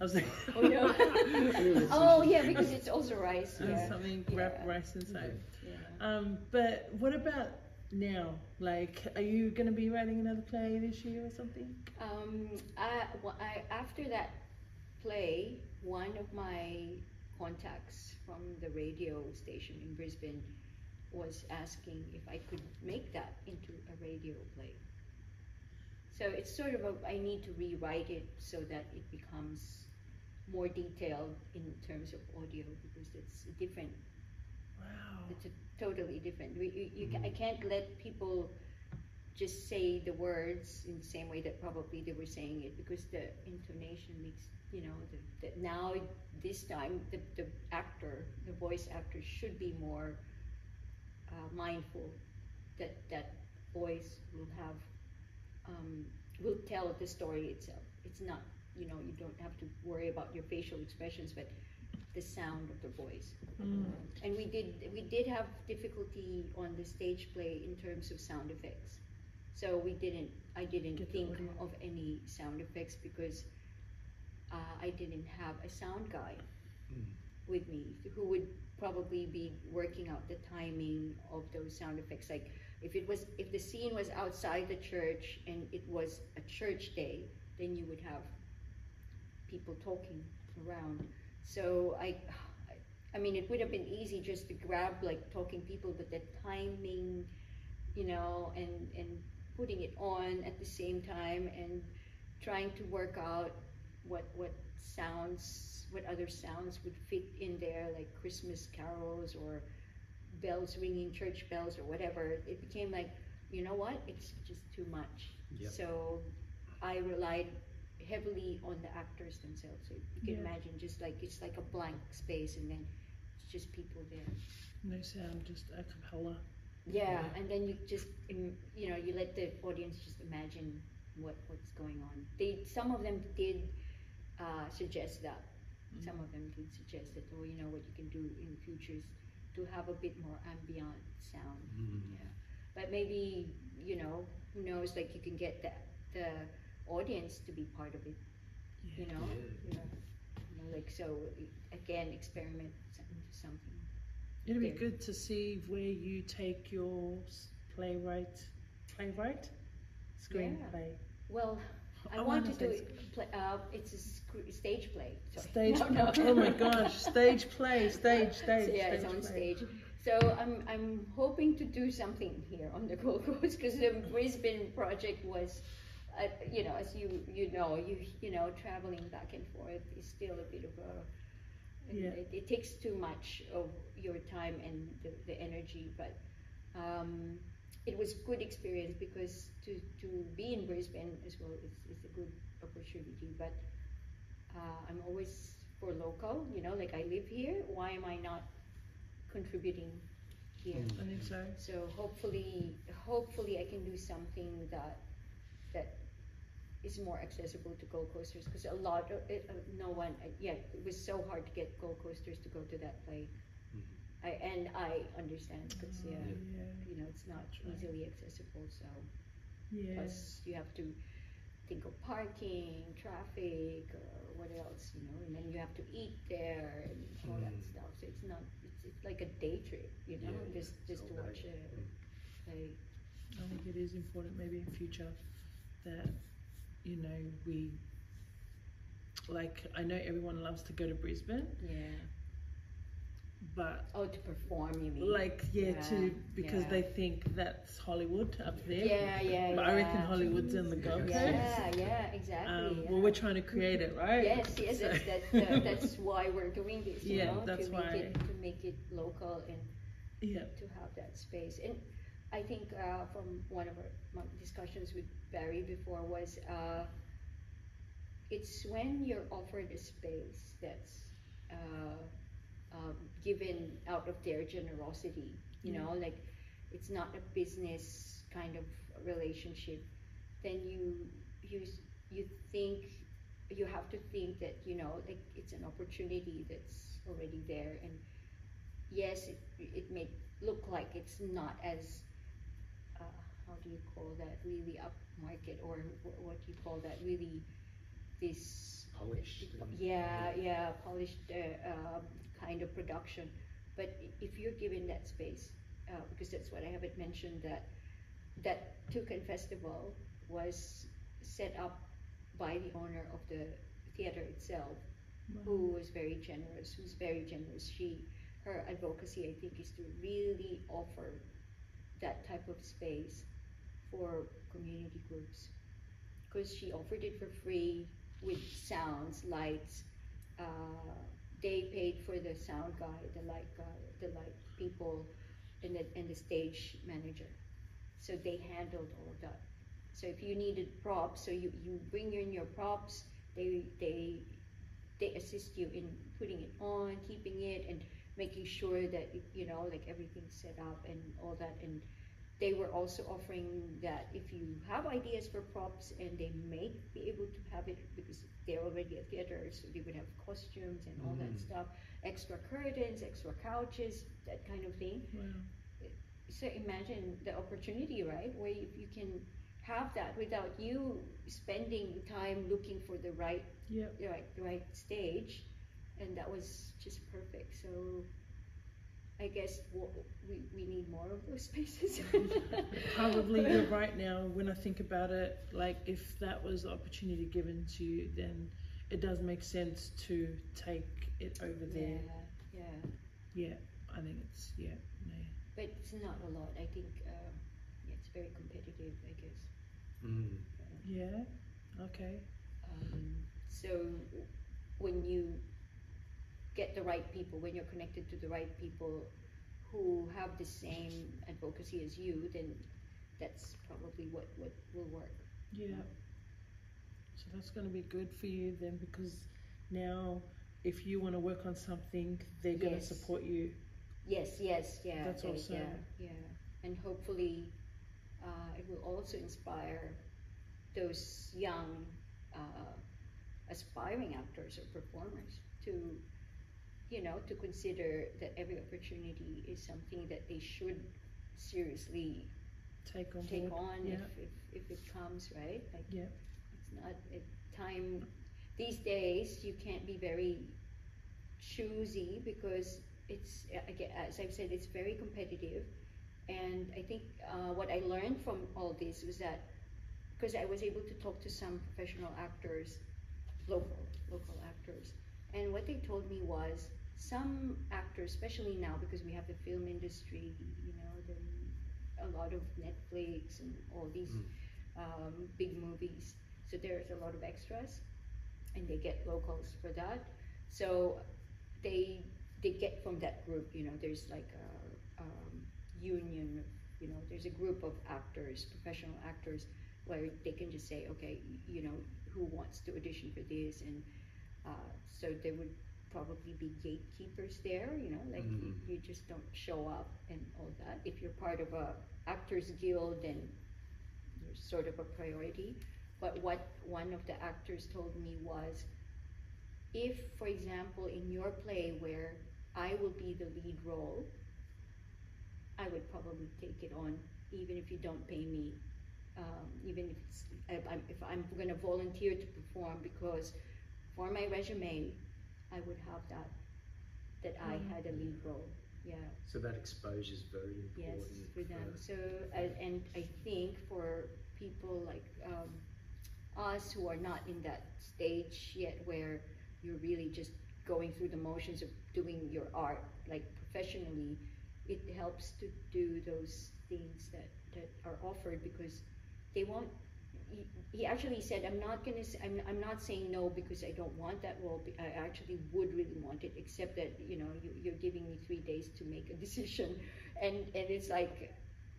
Speaker 2: I was like,
Speaker 3: Oh no. oh yeah, because it's also rice.
Speaker 2: and
Speaker 3: Yeah.
Speaker 2: something
Speaker 3: Yeah.
Speaker 2: wrap rice inside.
Speaker 3: yeah.
Speaker 2: Um, but what about now? Like, are you going to be writing another play this year or something?
Speaker 3: Um, I, well, I, after that play, one of my contacts from the radio station in Brisbane was asking if I could make that into a radio play. So it's sort of a, I need to rewrite it so that it becomes more detailed in terms of audio because it's a different
Speaker 2: Wow.
Speaker 3: it's a totally different. We, you, you, ca- I can't let people just say the words in the same way that probably they were saying it because the intonation makes you know the, the now this time the, the actor the voice actor should be more uh, mindful that that voice will have um, will tell the story. Itself it's not you know you don't have to worry about your facial expressions but the sound of the voice.
Speaker 2: Mm.
Speaker 3: and we did we did have difficulty on the stage play in terms of sound effects. So we didn't i didn't
Speaker 2: Get
Speaker 3: think of any sound effects because uh, i didn't have a sound guy
Speaker 1: Mm.
Speaker 3: with me who would probably be working out the timing of those sound effects. Like if it was if the scene was outside the church and it was a church day then you would have people talking around. So i i mean it would have been easy just to grab like talking people but the timing you know and and putting it on at the same time and trying to work out what what sounds what other sounds would fit in there like christmas carols or bells ringing church bells or whatever it became like you know what it's just too much
Speaker 1: Yep.
Speaker 3: so i relied heavily on the actors themselves so you can
Speaker 2: Yeah.
Speaker 3: imagine just like it's like a blank space and then it's just people there
Speaker 2: No sound, just a cappella.
Speaker 3: yeah, and then you just you know you let the audience just imagine what what's going on. They some of them did uh, suggest that. Some of them did suggest that, oh, you know what you can do in the future is to have a bit more ambient sound.
Speaker 1: Mm.
Speaker 3: Yeah, but maybe you know who knows? Like you can get the the audience to be part of it. You know,
Speaker 1: Yeah.
Speaker 3: yeah. You know, like so again, experiment something.
Speaker 2: It'd be good to see where you take your playwright, playwright, screenplay.
Speaker 3: Well, I,
Speaker 2: I
Speaker 3: want to do it. Play, uh, it's a sc- stage play. Sorry.
Speaker 2: Stage.
Speaker 3: No, no.
Speaker 2: Oh my gosh! Stage play. Stage.
Speaker 3: So,
Speaker 2: Stage.
Speaker 3: yeah, it's
Speaker 2: stage
Speaker 3: on
Speaker 2: play.
Speaker 3: stage. So I'm I'm hoping to do something here on the Gold Coast because the Brisbane project was, uh, you know, as you you know, you you know, traveling back and forth is still a bit of a.
Speaker 2: Yeah.
Speaker 3: It, it takes too much of your time and the, the energy, but um, it was good experience because to, to be in Brisbane as well is, is a good opportunity. But uh, I'm always for local, you know, like I live here. Why am I not contributing here.
Speaker 1: Mm.
Speaker 2: I think so.
Speaker 3: So hopefully, hopefully I can do something that that is more accessible to Gold Coasters because a lot of it, uh, no one, uh, yeah, it was so hard to get Gold Coasters to go to that lake. I and I understand because yeah,
Speaker 2: yeah.
Speaker 3: you know it's not easily accessible. So
Speaker 2: Yeah.
Speaker 3: plus you have to think of parking, traffic, or what else, you know, and then you have to eat there and all that
Speaker 1: Mm.
Speaker 3: stuff. So it's not, it's, it's like a day trip, you know,
Speaker 1: Yeah,
Speaker 3: just just
Speaker 1: all
Speaker 3: to watch it.
Speaker 1: Mm.
Speaker 3: Like,
Speaker 2: I think it is important maybe in future that you know we like I know everyone loves to go to Brisbane,
Speaker 3: yeah.
Speaker 2: But
Speaker 3: Oh, to perform, you mean?
Speaker 2: like yeah,
Speaker 3: Yeah,
Speaker 2: to because
Speaker 3: yeah.
Speaker 2: they think that's Hollywood up there.
Speaker 3: Yeah, yeah,
Speaker 2: But I reckon
Speaker 3: yeah.
Speaker 2: Hollywood's in the Gold.
Speaker 3: Yeah, yeah, exactly.
Speaker 2: Um,
Speaker 3: yeah.
Speaker 2: Well, we're trying to create it, right?
Speaker 3: Yes, yes,
Speaker 2: So-
Speaker 3: that's, that's, uh, that's why we're doing this, you
Speaker 2: Yeah,
Speaker 3: know,
Speaker 2: that's
Speaker 3: to make
Speaker 2: why.
Speaker 3: it, to make it local and
Speaker 2: yeah.
Speaker 3: to have that space. And I think uh, from one of our my discussions with Barry before was uh, it's when you're offered a space that's uh, um, given out of their generosity, you
Speaker 2: Yeah.
Speaker 3: know, like it's not a business kind of relationship, then you you you think you have to think that you know like it's an opportunity that's already there and yes it, it may look like it's not as uh, how do you call that really upmarket or what do you call that really this
Speaker 1: Polished.
Speaker 3: yeah yeah polished uh, um, kind of production but if you're given that space uh, because that's what I haven't mentioned that that Toucan Festival was set up by the owner of the theater itself who was very generous, who's very generous. She, her advocacy, I think, is to really offer that type of space for community groups. Because she offered it for free with sounds, lights. Uh, they paid for the sound guy, the light guy, the light people, and the, and the stage manager. So they handled all that. So if you needed props, so you, you bring in your props, they, they they assist you in putting it on, keeping it, and making sure that you know, like everything's set up and all that. And they were also offering that if you have ideas for props, and they may be able to have it because they're already a theater, so they would have costumes and all that
Speaker 1: Mm.
Speaker 3: stuff, extra curtains, extra couches, that kind of thing.
Speaker 2: Wow.
Speaker 3: So imagine the opportunity, right, where you, you can have that without you spending time looking for the right the right, right stage, and that was just perfect. So I guess w- we, we need more of those spaces.
Speaker 2: Probably you're right now. When I think about it, like if that was the opportunity given to you, then it does make sense to take it over
Speaker 3: Yeah,
Speaker 2: there.
Speaker 3: yeah,
Speaker 2: Yeah, I think it's yeah, no.
Speaker 3: but it's not a lot. I think um, yeah, it's very competitive. I guess.
Speaker 1: Mm.
Speaker 2: Yeah, okay.
Speaker 3: Um, so when you get the right people, when you're connected to the right people who have the same advocacy as you, then that's probably what, what will work.
Speaker 2: Yeah. So that's going to be good for you then because now if you want to work on something, they're going to support you.
Speaker 3: Yes, yes, yeah.
Speaker 2: That's
Speaker 3: they-
Speaker 2: also-
Speaker 3: yeah, yeah. And hopefully, uh, it will also inspire those young, uh, aspiring actors or performers to, you know, to consider that every opportunity is something that they should seriously
Speaker 2: Take on
Speaker 3: take on
Speaker 2: Yeah.
Speaker 3: if, if, if it comes, right? Like,
Speaker 2: Yeah.
Speaker 3: it's not a time these days you can't be very choosy because it's again as I've said it's very competitive and I think uh, what I learned from all this was that because I was able to talk to some professional actors local local actors and what they told me was some actors especially now because we have the film industry you know the, a lot of Netflix and all these
Speaker 1: Mm.
Speaker 3: um, big movies. So there's a lot of extras, and they get locals for that. So they they get from that group. You know, there's like a um, union. You know, there's a group of actors, professional actors, where they can just say, okay, you know, who wants to audition for this, and uh, so they would probably be gatekeepers there. You know, like you,
Speaker 1: Mhm.
Speaker 3: you just don't show up and all that. If you're part of a actors guild, then you're sort of a priority. But what one of the actors told me was, if, for example, in your play where I will be the lead role, I would probably take it on, even if you don't pay me. Um, even if it's, if I'm, if I'm going to volunteer to perform, because for my resume, I would have that that I
Speaker 2: Mm.
Speaker 3: had a lead role. Yeah.
Speaker 1: So that exposure is very important.
Speaker 3: Yes,
Speaker 1: important.
Speaker 3: for them. So, uh, and I think for people like um, us who are not in that stage yet where you're really just going through the motions of doing your art, like professionally, it helps to do those things that, that are offered because they won't. He, he actually said, "I'm not gonna. s- I'm, I'm not saying no because I don't want that role. but I actually would really want it, except that you know you, you're giving me three days to make a decision, and and it's like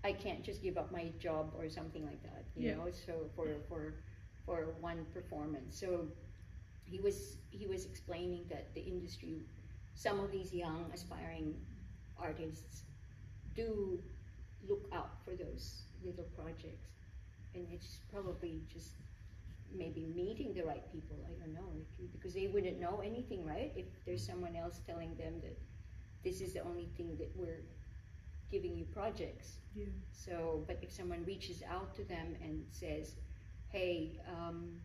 Speaker 3: I can't just give up my job or something like that, you
Speaker 2: Yeah.
Speaker 3: know. So for for for one performance, so he was he was explaining that the industry, some of these young aspiring artists, do look out for those little projects, and it's probably just maybe meeting the right people. I don't know because they wouldn't know anything, right? If there's someone else telling them that this is the only thing that we're giving you projects.
Speaker 2: Yeah.
Speaker 3: So, but if someone reaches out to them and says, "Hey, um,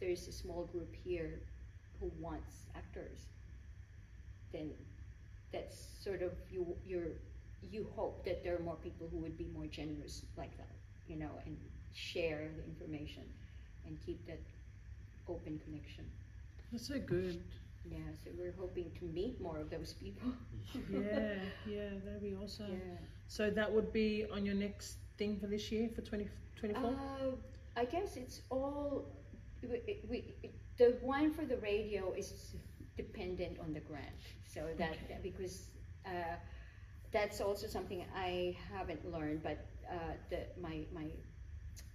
Speaker 3: there's a small group here who wants actors," then that's sort of you. You're you hope that there are more people who would be more generous like that, you know, and share the information and keep that open connection.
Speaker 2: That's so good.
Speaker 3: Yeah, so we're hoping to meet more of those people.
Speaker 2: Yeah, yeah, that'd be awesome.
Speaker 3: yeah.
Speaker 2: So that would be on your next thing for this year for 2024?
Speaker 3: Uh, I guess it's all. We, we, the one for the radio is dependent on the grant, so that
Speaker 2: Okay.
Speaker 3: because uh, that's also something I haven't learned, but uh, the, my my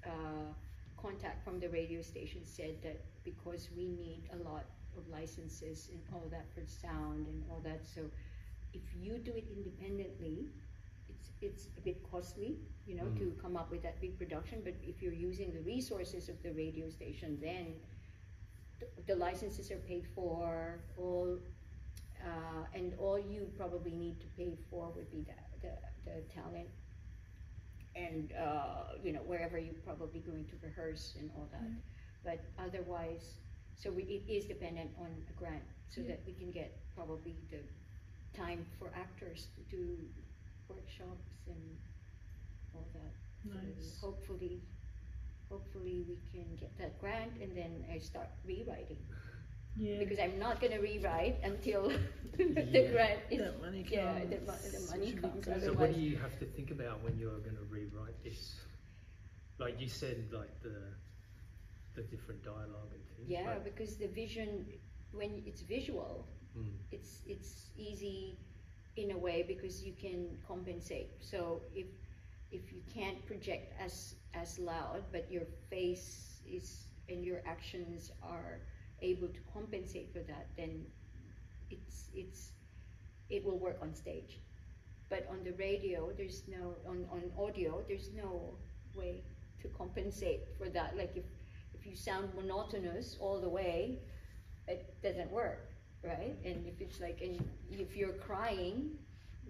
Speaker 3: uh, contact from the radio station said that because we need a lot of licenses and all that for sound and all that, so if you do it independently, it's it's a bit costly, you know, to come up with that big production. But if you're using the resources of the radio station, then the, the licenses are paid for. All uh, and all you probably need to pay for would be the the, the talent and uh, you know wherever you're probably going to rehearse and all that. But otherwise, so we, it is dependent on a grant, so
Speaker 2: Yeah.
Speaker 3: that we can get probably the time for actors to do workshops and all that. So hopefully, hopefully we can get that grant and then I start rewriting
Speaker 2: Yeah.
Speaker 3: because I'm not gonna rewrite until the
Speaker 1: Yeah.
Speaker 3: grant is
Speaker 2: That money
Speaker 3: yeah the, the money
Speaker 2: would
Speaker 3: comes.
Speaker 2: great.
Speaker 1: So what do you have to think about when you're going to rewrite this? Like you said, like the the different dialogue and things.
Speaker 3: yeah,
Speaker 1: like-
Speaker 3: because the vision when it's visual,
Speaker 1: Mm.
Speaker 3: it's it's easy in a way because you can compensate. So if if you can't project as as loud, but your face is and your actions are able to compensate for that, then it's it's it will work on stage. But on the radio, there's no on, on audio, there's no way to compensate for that. Like if if you sound monotonous all the way, it doesn't work, right? And if it's like, and if you're crying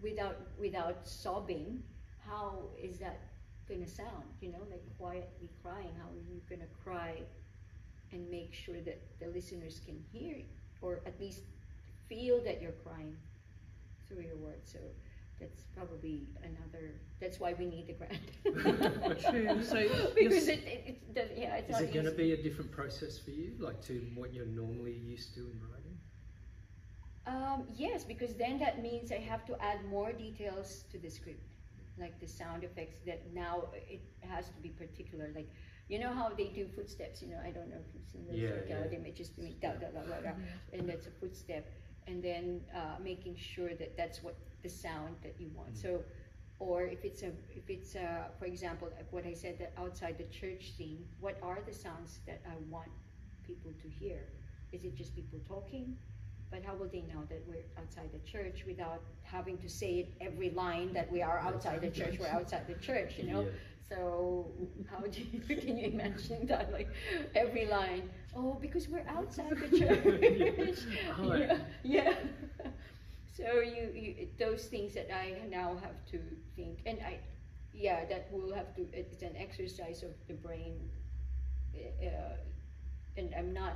Speaker 3: without without sobbing, how is that gonna sound? You know, like quietly crying. How are you gonna cry and make sure that the listeners can hear or at least feel that you're crying through your words? So that's probably another. That's why we need the grant.
Speaker 2: True. So
Speaker 3: because it, it, it does, yeah, it's
Speaker 1: Is it going to be a different process for you, like to what you're normally used to in writing?
Speaker 3: Um, yes, because then that means I have to add more details to the script, like the sound effects that now it has to be particular. Like, you know how they do footsteps, you know, I don't know if you've seen those
Speaker 1: Yeah,
Speaker 3: workout
Speaker 1: yeah.
Speaker 3: images to me, da, da, da, da, da, and that's a footstep. And then uh, making sure that that's what the sound that you want.
Speaker 1: Mm.
Speaker 3: So, or if it's a, if it's a, for example, like what I said, that outside the church scene, what are the sounds that I want people to hear? Is it just people talking? But how will they know that we're outside the church without having to say it every line that we are outside the church? We're outside the church, you know.
Speaker 1: Yeah.
Speaker 3: So how do you can you imagine that? Like every line, oh, because we're outside the church. Yeah, yeah. So you, you those things that I now have to think, and I, yeah, that will have to. It's an exercise of the brain, uh, and I'm not.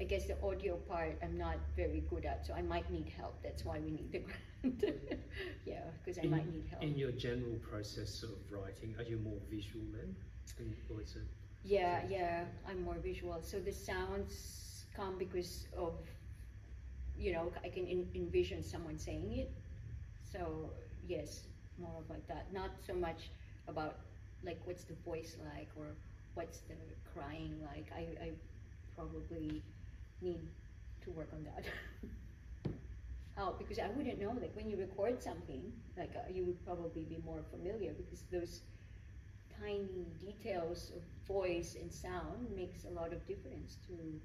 Speaker 3: I guess the audio part I'm not very good at, so I might need help. That's why we need the grant. yeah, because I
Speaker 1: in,
Speaker 3: might need help.
Speaker 1: in your general process of writing, are you more visual then, In- or is it?
Speaker 3: Yeah, yeah, I'm more visual. So the sounds come because of, you know, I can en- envision someone saying it. So yes, more of like that. Not so much about like what's the voice like or what's the crying like. I, I probably need to work on that. How? Because I wouldn't know. Like when you record something, like uh, you would probably be more familiar because those tiny details of voice and sound makes a lot of difference to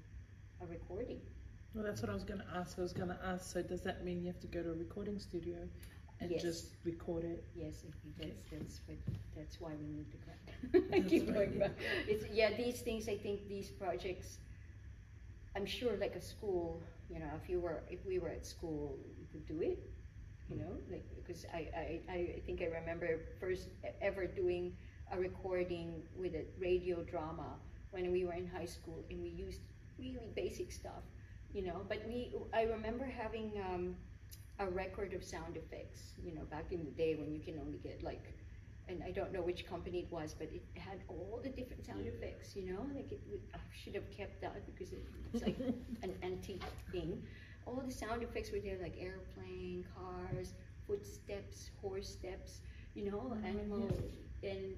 Speaker 3: a recording.
Speaker 2: Well, that's what I was going to ask. I was going to ask. So, does that mean you have to go to a recording studio and
Speaker 3: Yes.
Speaker 2: just record it?
Speaker 3: Yes, I think that's that's what that's why we need to grant. I keep going back. It's yeah, these things. I think these projects. I'm sure, like a school, you know, if you were, if we were at school, we could do it. You know, like because I, I, I think I remember first ever doing a recording with a radio drama when we were in high school, and we used really basic stuff, you know. But we, I remember having um, a record of sound effects, you know, back in the day when you can only get like, and I don't know which company it was, but it had all the different sound
Speaker 1: Yeah.
Speaker 3: effects, you know, like it would, I should have kept that because it, it's like an antique thing. All the sound effects were there, like airplane, cars, footsteps, horse steps, you know,
Speaker 2: Oh,
Speaker 3: animals, and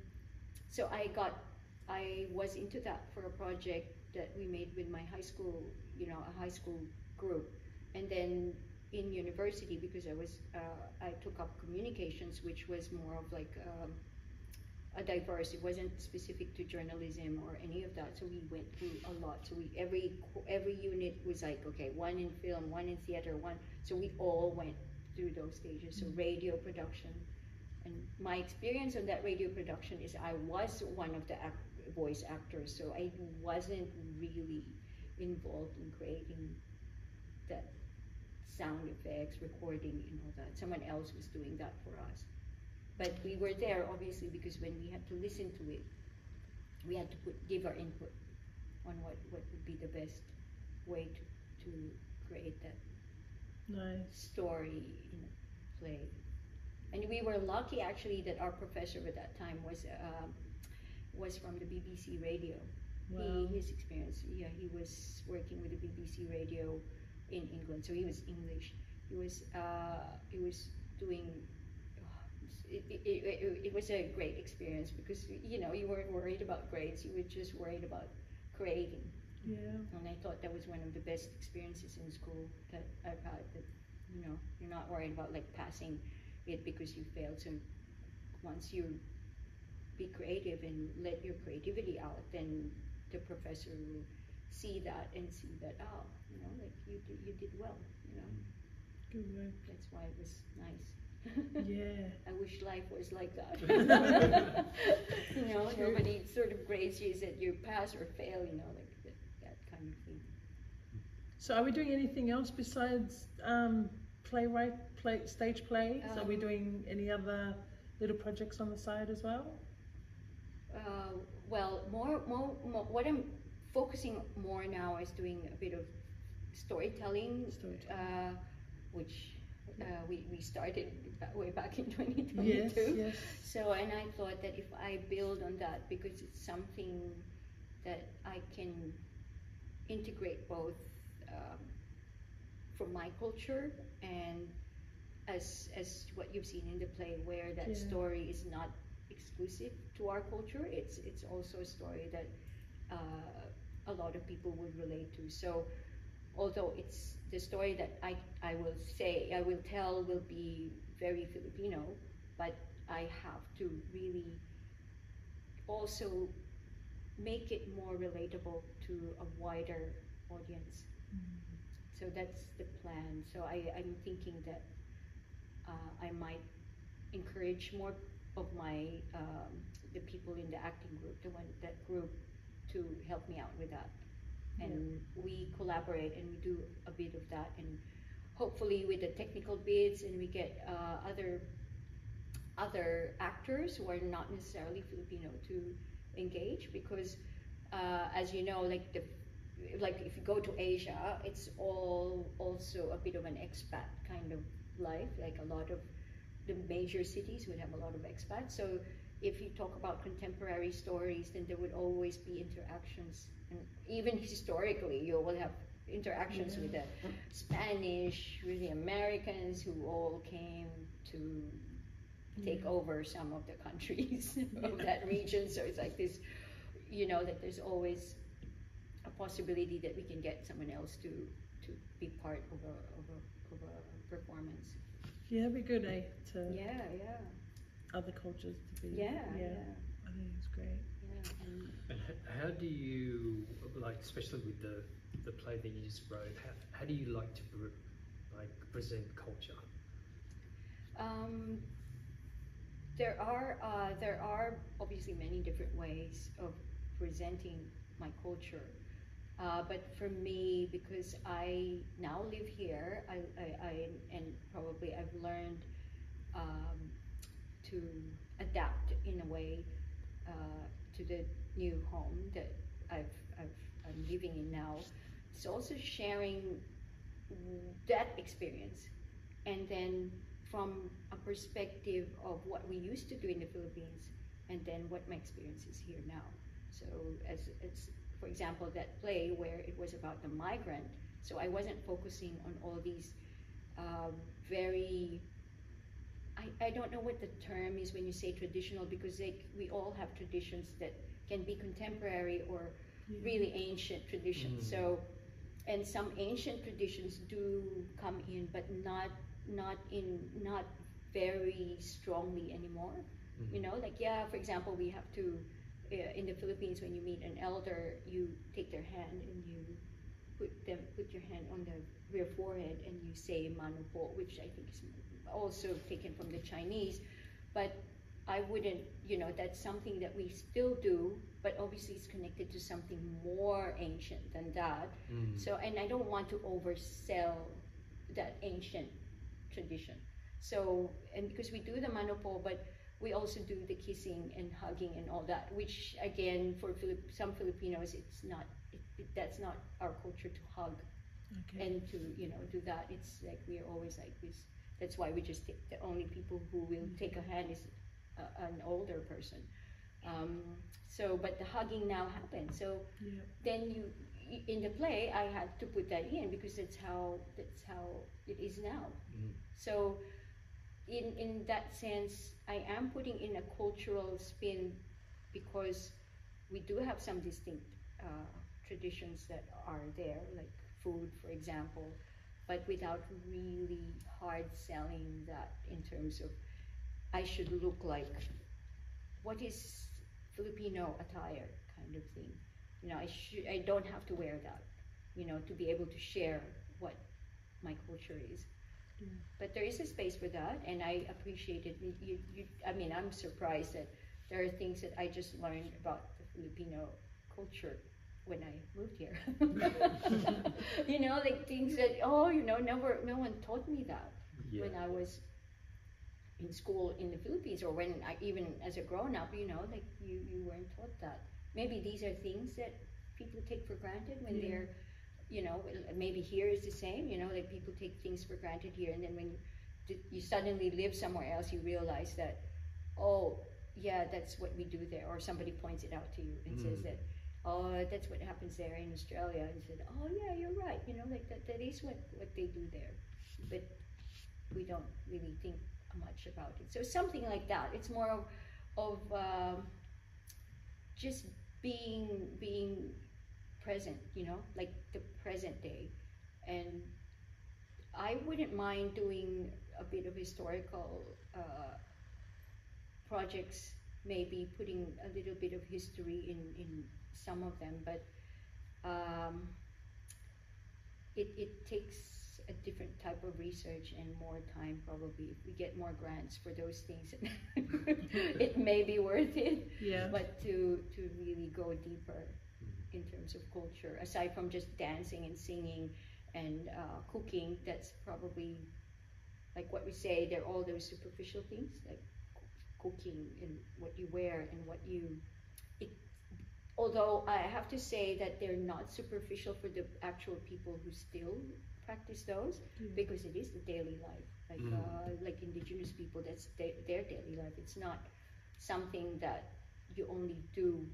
Speaker 3: so I got, I was into that for a project that we made with my high school, you know, a high school group, and then in university because I was, uh, I took up communications, which was more of like um, a diverse. It wasn't specific to journalism or any of that. So we went through a lot. So we every every unit was like okay, one in film, one in theater, one. So we all went through those stages. So radio production, and my experience on that radio production is I was one of the act- voice actors. So I wasn't really involved in creating that sound effects, recording, and all that. Someone else was doing that for us. But we were there obviously because when we had to listen to it, we had to put give our input on what, what would be the best way to, to create that
Speaker 2: Nice.
Speaker 3: story in a play. And we were lucky actually that our professor at that time was um, was from the BBC Radio.
Speaker 2: Wow.
Speaker 3: He, his experience, yeah, he was working with the BBC Radio in England, so he was English. He was uh, he was doing. It, it, it, it was a great experience because you know you weren't worried about grades; you were just worried about creating.
Speaker 2: Yeah.
Speaker 3: And I thought that was one of the best experiences in school that I've had. That you know, you're not worried about like passing it because you failed. So once you be creative and let your creativity out, then the professor will see that and see that oh, you know, like you did, you did well. You know,
Speaker 2: Good work.
Speaker 3: that's why it was nice.
Speaker 2: Yeah.
Speaker 3: I wish life was like that. you know, nobody sort of grades you that you pass or fail. You know, like that, that kind of thing.
Speaker 2: So, are we doing anything else besides um, playwright, play, stage plays? are we
Speaker 3: Um,
Speaker 2: doing any other little projects on the side as well?
Speaker 3: Uh, well, more, more, more, what I'm focusing more now is doing a bit of storytelling,
Speaker 2: Storytelling.
Speaker 3: uh, which uh, we, we started way back in 2022.
Speaker 2: Yes. Yes.
Speaker 3: So, and I thought that if I build on that, because it's something that I can integrate both um, from my culture and as as what you've seen in the play, where that
Speaker 2: Yeah.
Speaker 3: story is not exclusive to our culture. It's it's also a story that uh, a lot of people would relate to. So, although it's the story that I I will say I will tell will be very Filipino, but I have to really also make it more relatable to a wider audience. so that's the plan. So I, I'm thinking that uh, I might encourage more of my um, the people in the acting group, the one that group, to help me out with that. And we collaborate and we do a bit of that, and hopefully with the technical bits, and we get uh, other other actors who are not necessarily Filipino to engage because, uh, as you know, like the like if you go to Asia, it's all also a bit of an expat kind of life. Like a lot of the major cities would have a lot of expats. So if you talk about contemporary stories, then there would always be interactions, even historically, you will have interactions with the Spanish, with the Americans who all came to take over some of the countries of that region. So it's like this, you know, that there's always a possibility that we can get someone else to to be part of a of a, of a performance.
Speaker 2: Yeah, it'd be good, eh? To
Speaker 3: Yeah, yeah,
Speaker 2: other cultures to be.
Speaker 3: yeah, yeah,
Speaker 2: I think it's great.
Speaker 3: And
Speaker 1: how do you, like, especially with the, the play that you just wrote, how, how do you like to pre- like present culture?
Speaker 3: Um, there are uh, there are obviously many different ways of presenting my culture, uh, but for me, because I now live here, I, I, I and probably I've learned um, to adapt in a way uh, to the new home that I've, I've I'm living in now. It's also sharing that experience, and then from a perspective of what we used to do in the Philippines and then what my experience is here now. So as it's for example that play where it was about the migrant, so I wasn't focusing on all these uh, very I, I don't know what the term is when you say traditional because they, we all have traditions that can be contemporary or really ancient traditions.
Speaker 1: Mm.
Speaker 3: So and some ancient traditions do come in but not not in not very strongly anymore you know like yeah for example we have to uh, in the philippines when you meet an elder you take their hand and you put them put your hand on the rear forehead and you say mano po which i think is also taken from the chinese but i wouldn't you know that's something that we still do but obviously it's connected to something more ancient than that
Speaker 1: Mm.
Speaker 3: so, and I don't want to oversell that ancient tradition. So, and because we do the manopo, but we also do the kissing and hugging and all that, which again, for Filip- some Filipinos, it's not, it, it, that's not our culture to hug
Speaker 2: Okay.
Speaker 3: and to, you know, do that. It's like we're always like this. That's why we just take the only people who will take a hand is a, an older person. Um, so, but the hugging now happens. So,
Speaker 2: yeah.
Speaker 3: then you in the play I had to put that in because that's how that's how it is now.
Speaker 1: Mm.
Speaker 3: So in in that sense I am putting in a cultural spin because we do have some distinct uh, traditions that are there like food for example but without really hard selling that in terms of I should look like what is Filipino attire kind of thing you know, I should, I don't have to wear that, you know, to be able to share what my culture is.
Speaker 2: Yeah.
Speaker 3: But there is a space for that, and I appreciate it. You, you, you, I mean, I'm surprised that there are things that I just learned about the Filipino culture when I moved here. you know, like things that oh, you know, never, no one taught me that
Speaker 1: Yeah.
Speaker 3: when I was in school in the Philippines, or when I even as a grown up, you know, like you, you weren't taught that. Maybe these are things that people take for granted when
Speaker 2: Yeah.
Speaker 3: they're, you know, maybe here is the same. You know, like people take things for granted here, and then when you, you suddenly live somewhere else, you realize that, oh, yeah, that's what we do there, or somebody points it out to you and says
Speaker 1: Mm.
Speaker 3: that. Oh, that's what happens there in Australia. And said, oh yeah, you're right. You know, like that, that is what, what they do there. But we don't really think much about it. So something like that. It's more of, of um, just being being present. You know, like the present day, and I wouldn't mind doing a bit of historical uh, projects. Maybe putting a little bit of history in in some of them, but. Um, it, it takes a different type of research and more time probably. If we get more grants for those things, it may be worth it.
Speaker 2: Yeah.
Speaker 3: But to to really go deeper in terms of culture, aside from just dancing and singing and uh, cooking, that's probably like what we say. They're all those superficial things like cooking and what you wear and what you. It, although I have to say that they're not superficial for the actual people who still practice those
Speaker 2: Mm.
Speaker 3: because it is the daily life like
Speaker 1: Mm.
Speaker 3: uh, like indigenous people that's their, their daily life it's not something that you only do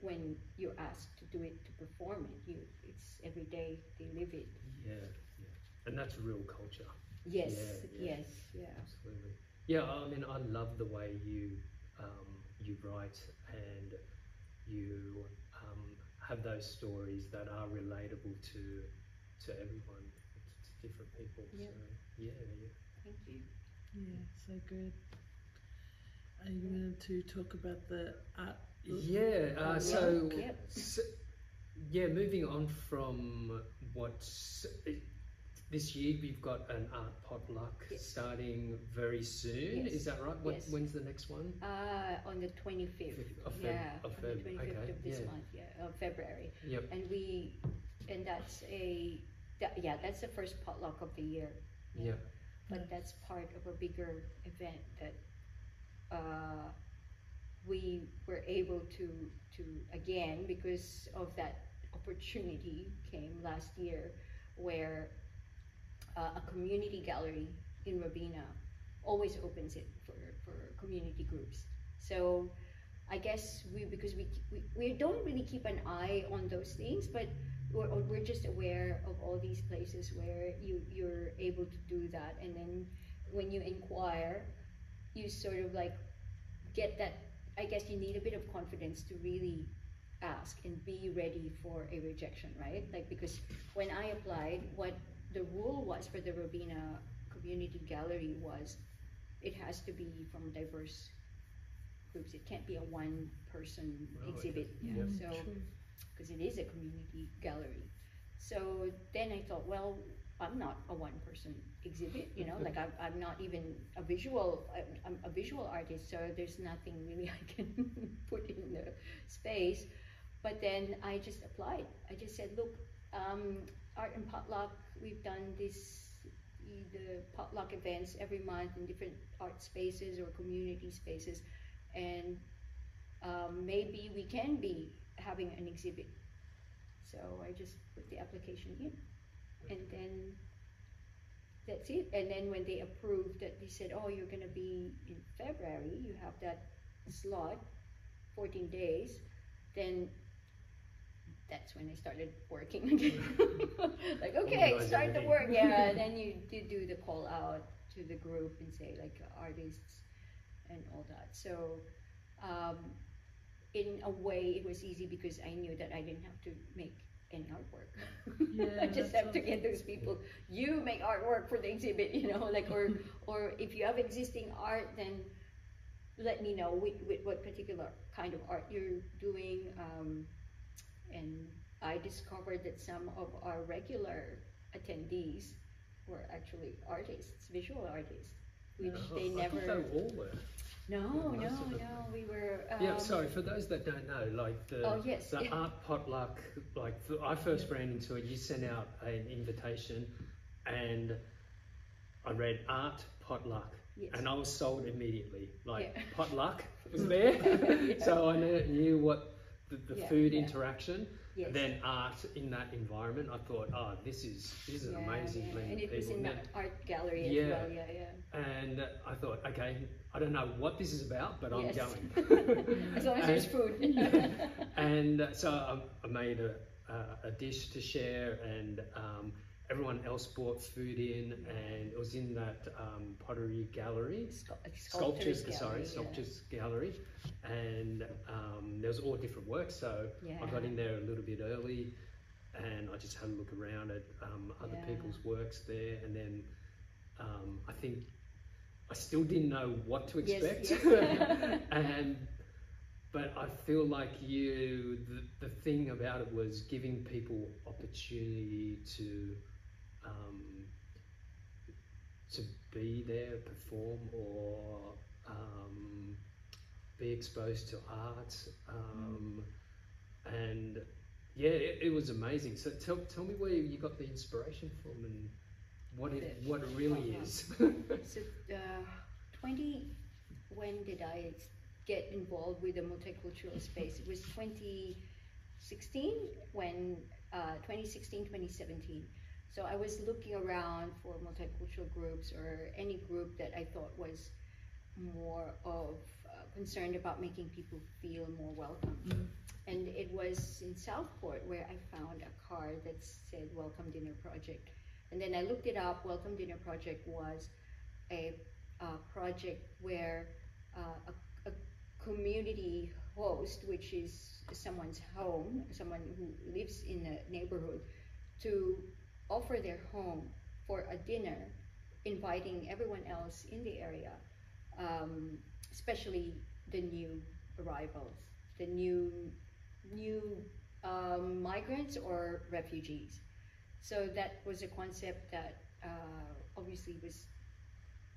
Speaker 3: when you're asked to do it to perform it you it's every day they live it
Speaker 1: Yeah, yeah. And that's real culture.
Speaker 3: yes
Speaker 1: Yeah, yeah.
Speaker 3: yes yeah
Speaker 1: Absolutely. Yeah, I mean, I love the way you um, you write and you um, have those stories that are relatable to to everyone, to, to different people.
Speaker 3: Yeah.
Speaker 1: So yeah, yeah.
Speaker 3: thank you
Speaker 2: Yeah, so good. Are you going to talk about the art?
Speaker 1: Yeah. Uh, so,
Speaker 3: yeah. Yep.
Speaker 1: so, yeah, moving on from what's this year, we've got an art potluck
Speaker 3: Yes.
Speaker 1: starting very soon.
Speaker 3: Yes.
Speaker 1: Is that right? What,
Speaker 3: Yes.
Speaker 1: When's the next one?
Speaker 3: uh, on the 25th
Speaker 1: of Feb-
Speaker 3: yeah
Speaker 1: of
Speaker 3: on the
Speaker 1: Feb,
Speaker 3: 25th
Speaker 1: okay,
Speaker 3: of this
Speaker 1: yeah.
Speaker 3: month yeah of february
Speaker 1: Yep.
Speaker 3: and we and that's a that, yeah that's the first potluck of the year
Speaker 1: Yeah.
Speaker 3: but that's part of a bigger event that uh, we were able to to again because of that opportunity came last year where uh, a community gallery in Robina always opens it for, for community groups. So I guess we because we, we we don't really keep an eye on those things but we're, we're just aware of all these places where you you're able to do that. And then when you inquire you sort of like get that i guess you need a bit of confidence to really ask and be ready for a rejection right? Like because when i applied what the rule was for the robina community gallery was it has to be from diverse groups it can't be a one person
Speaker 1: Oh, okay.
Speaker 3: exhibit
Speaker 1: Yep.
Speaker 3: so because it is a community gallery. So then I thought, well, I'm not a one person exhibit, you know, like I'm, I'm not even a visual, I'm, I'm a visual artist, so there's nothing really I can put in the space. But then I just applied. I just said, look, um, art and potluck, we've done this, the potluck events every month in different art spaces or community spaces, and um, maybe we can be having an exhibit. So I just put the application in, and then that's it. And then when they approved that, they said, "Oh, you're gonna be in February. You have that slot, 14 days." Then that's when I started working again. like, okay,
Speaker 1: Organize
Speaker 3: start the work. Yeah, and then you do do the call out to the group and say like artists and all that. So. Um, in a way, it was easy because I knew that I didn't have to make any artwork.
Speaker 2: Yeah,
Speaker 3: I just have to get those people. You make artwork for the exhibit, you know, like or or if you have existing art, then let me know with, with what particular kind of art you're doing. Um, and I discovered that some of our regular attendees were actually artists, visual artists, which
Speaker 1: Oh,
Speaker 3: they
Speaker 1: I
Speaker 3: never.
Speaker 1: thought they all were.
Speaker 3: No, no, no. We were. Um,
Speaker 1: yeah, sorry for those that don't know. Like the
Speaker 3: Oh, yes,
Speaker 1: the art potluck. Like I first ran into it. You sent out an invitation, and I read art potluck,
Speaker 3: Yes.
Speaker 1: and I was sold immediately. Like
Speaker 3: Yeah.
Speaker 1: potluck was there,
Speaker 3: Yeah.
Speaker 1: so I knew, knew what the, the
Speaker 3: Yeah,
Speaker 1: food
Speaker 3: yeah.
Speaker 1: interaction.
Speaker 3: Yes.
Speaker 1: Then art in that environment. I thought, oh, this is this is an amazing
Speaker 3: yeah.
Speaker 1: blend
Speaker 3: And
Speaker 1: of
Speaker 3: it was in that art gallery as
Speaker 1: Yeah.
Speaker 3: well. Yeah, yeah.
Speaker 1: and I thought, okay, I don't know what this is about, but I'm going.
Speaker 3: as long as there's food.
Speaker 1: and uh, so I, I made a, a, a dish to share, and um, everyone else brought food in, and it was in that um, pottery gallery,
Speaker 3: Sculp-
Speaker 1: sculptures,
Speaker 3: gallery,
Speaker 1: sorry,
Speaker 3: yeah.
Speaker 1: sculptures gallery, and um, there was all different works. So I got in there a little bit early, and I just had a look around at um, other
Speaker 3: Yeah.
Speaker 1: people's works there, and then um, I think I still didn't know what to
Speaker 3: Yes,
Speaker 1: expect,
Speaker 3: yes.
Speaker 1: and but I feel like you the, the thing about it was giving people opportunity to to be there, perform, or um, be exposed to art. Um, and yeah, it, it was amazing. So tell, tell me where you got the inspiration from and what it, what it really is.
Speaker 3: So, uh, 20, when did I get involved with the multicultural space? It was 2016 when, uh, 2016, 2017. So I was looking around for multicultural groups or any group that I thought was more of uh, concerned about making people feel more welcome. And it was in Southport where I found a card that said Welcome Dinner Project. And then I looked it up. Welcome Dinner Project was a, a project where uh, a, a community host, which is someone's home, someone who lives in a neighborhood, to offer their home for a dinner, inviting everyone else in the area, um, especially the new arrivals, the new new um, migrants or refugees. So that was a concept that uh, obviously was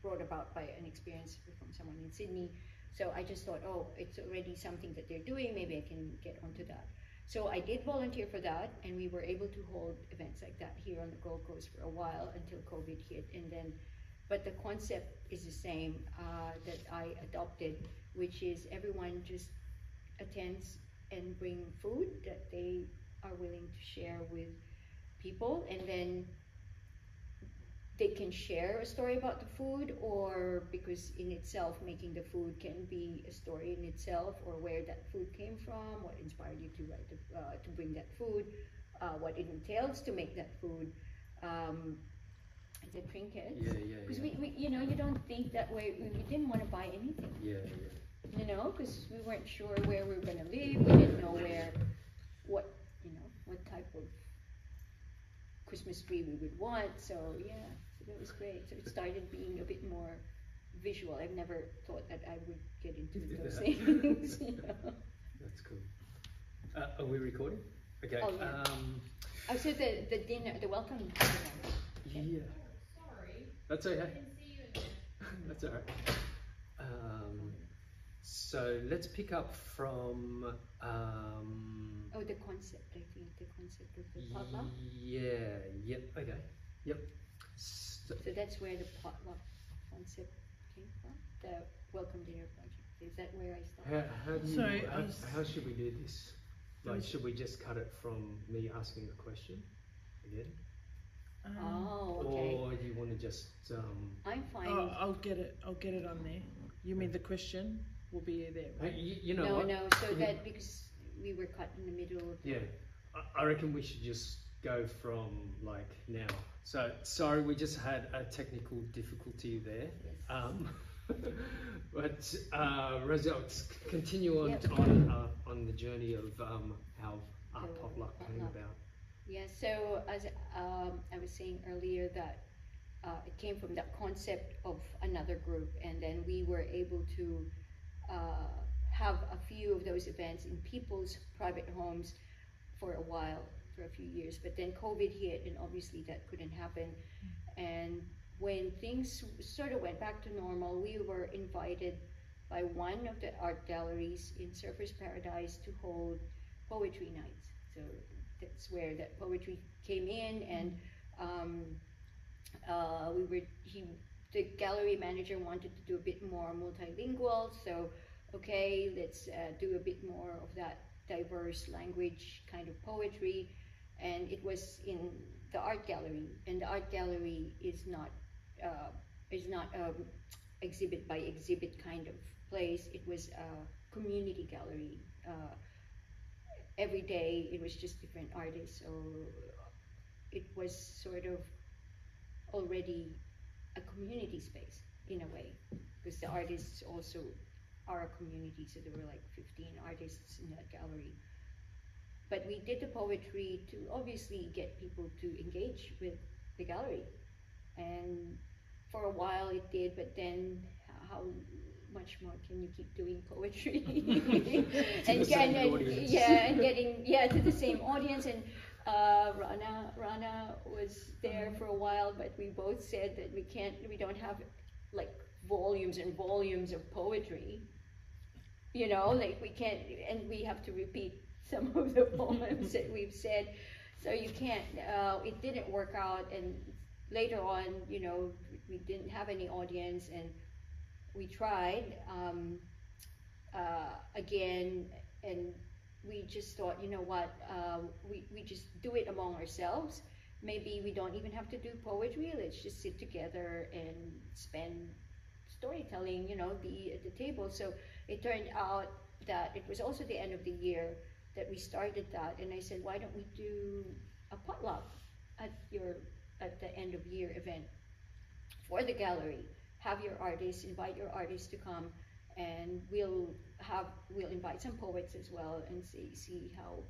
Speaker 3: brought about by an experience from someone in Sydney. So I just thought, oh, it's already something that they're doing. Maybe I can get onto that. So I did volunteer for that, and we were able to hold events like that here on the Gold Coast for a while until COVID hit, and then. But the concept is the same uh, that I adopted, which is everyone just attends and bring food that they are willing to share with people, and then they can share a story about the food, or because in itself making the food can be a story in itself, or where that food came from, what inspired you to write the, uh, to bring that food, uh, what it entails to make that food. Um, the trinkets.
Speaker 1: yeah, yeah,
Speaker 3: Because
Speaker 1: yeah.
Speaker 3: we, we, you know, you don't think that way. We, we didn't want to buy anything
Speaker 1: yeah, yeah.
Speaker 3: you know, because we weren't sure where we were going to live. We didn't know where, what, you know, what type of Christmas tree we would want. So yeah, that was great. So it started being a bit more visual. I've never thought that I would get into those things. you know.
Speaker 1: That's cool. Uh, are we recording? Okay.
Speaker 3: Oh, yeah.
Speaker 1: Um,
Speaker 3: Oh, so the the dinner, the welcome dinner.
Speaker 1: yeah.
Speaker 4: Sorry,
Speaker 1: That's okay.
Speaker 4: I can see you in.
Speaker 1: That's all right. Um, so let's pick up from. Um,
Speaker 3: Oh, the concept. I think the concept of the potluck.
Speaker 1: yeah. Yep. Okay. Yep. So,
Speaker 3: So that's where the potluck concept came from. The welcome dinner project. Is that where I started?
Speaker 1: how, how do you?
Speaker 2: Sorry,
Speaker 1: how,
Speaker 2: was-
Speaker 1: how should we do this? Like, should we just cut it from me asking the question again,
Speaker 2: Um,
Speaker 3: Oh, okay.
Speaker 1: or do you want to just? Um,
Speaker 3: I'm fine.
Speaker 2: oh, I'll get it. I'll get it on there. You mean the question will be there,
Speaker 1: hey,
Speaker 2: right?
Speaker 1: you, you know
Speaker 3: no,
Speaker 1: what?
Speaker 3: no. So
Speaker 1: You-
Speaker 3: that because we were cut in the middle of.
Speaker 1: Yeah, I- I reckon we should just go from like now. So sorry, we just had a technical difficulty there.
Speaker 3: Yes.
Speaker 1: Um, but uh, results continue on
Speaker 3: Yep.
Speaker 1: on uh, on the journey of um, how our
Speaker 3: The
Speaker 1: potluck came
Speaker 3: potluck.
Speaker 1: about.
Speaker 3: Yeah. So as um, I was saying earlier, that uh, it came from that concept of another group, and then we were able to uh, have a few of those events in people's private homes for a while, for a few years. But then COVID hit, and obviously that couldn't happen. And when things sort of went back to normal, we were invited by one of the art galleries in Surfers Paradise to hold poetry nights. So that's where that poetry came in, and um, uh, we were he the gallery manager wanted to do a bit more multilingual. So okay, let's uh, do a bit more of that diverse language kind of poetry, and it was in the art gallery, and the art gallery is not uh, is not um, exhibit by exhibit kind of place. It was a community gallery. Uh, every day it was just different artists, so it was sort of already a community space in a way, because the artists also are a community. So there were like 15 artists in that gallery. But we did the poetry to obviously get people to engage with the gallery. And for a while it did, but then how much more can you keep doing poetry? and, and- and- yeah, and getting yeah to the same audience and Uh, Rana, Rana was there for a while, but we both said that we can't, we don't have like volumes and volumes of poetry. You know, like we can't, and we have to repeat some of the poems that we've said. So you can't, uh, it didn't work out. And later on, you know, we didn't have any audience and we tried um, uh, again and we just thought, you know what, uh, we, we just do it among ourselves. Maybe we don't even have to do poetry. Let's just sit together and spend storytelling, you know, be at the table. So it turned out that it was also the end of the year that we started that. And I said, why don't we do a potluck at your at the end of year event for the gallery? Have your artists, invite your artists to come and we'll have we'll invite some poets as well and see see how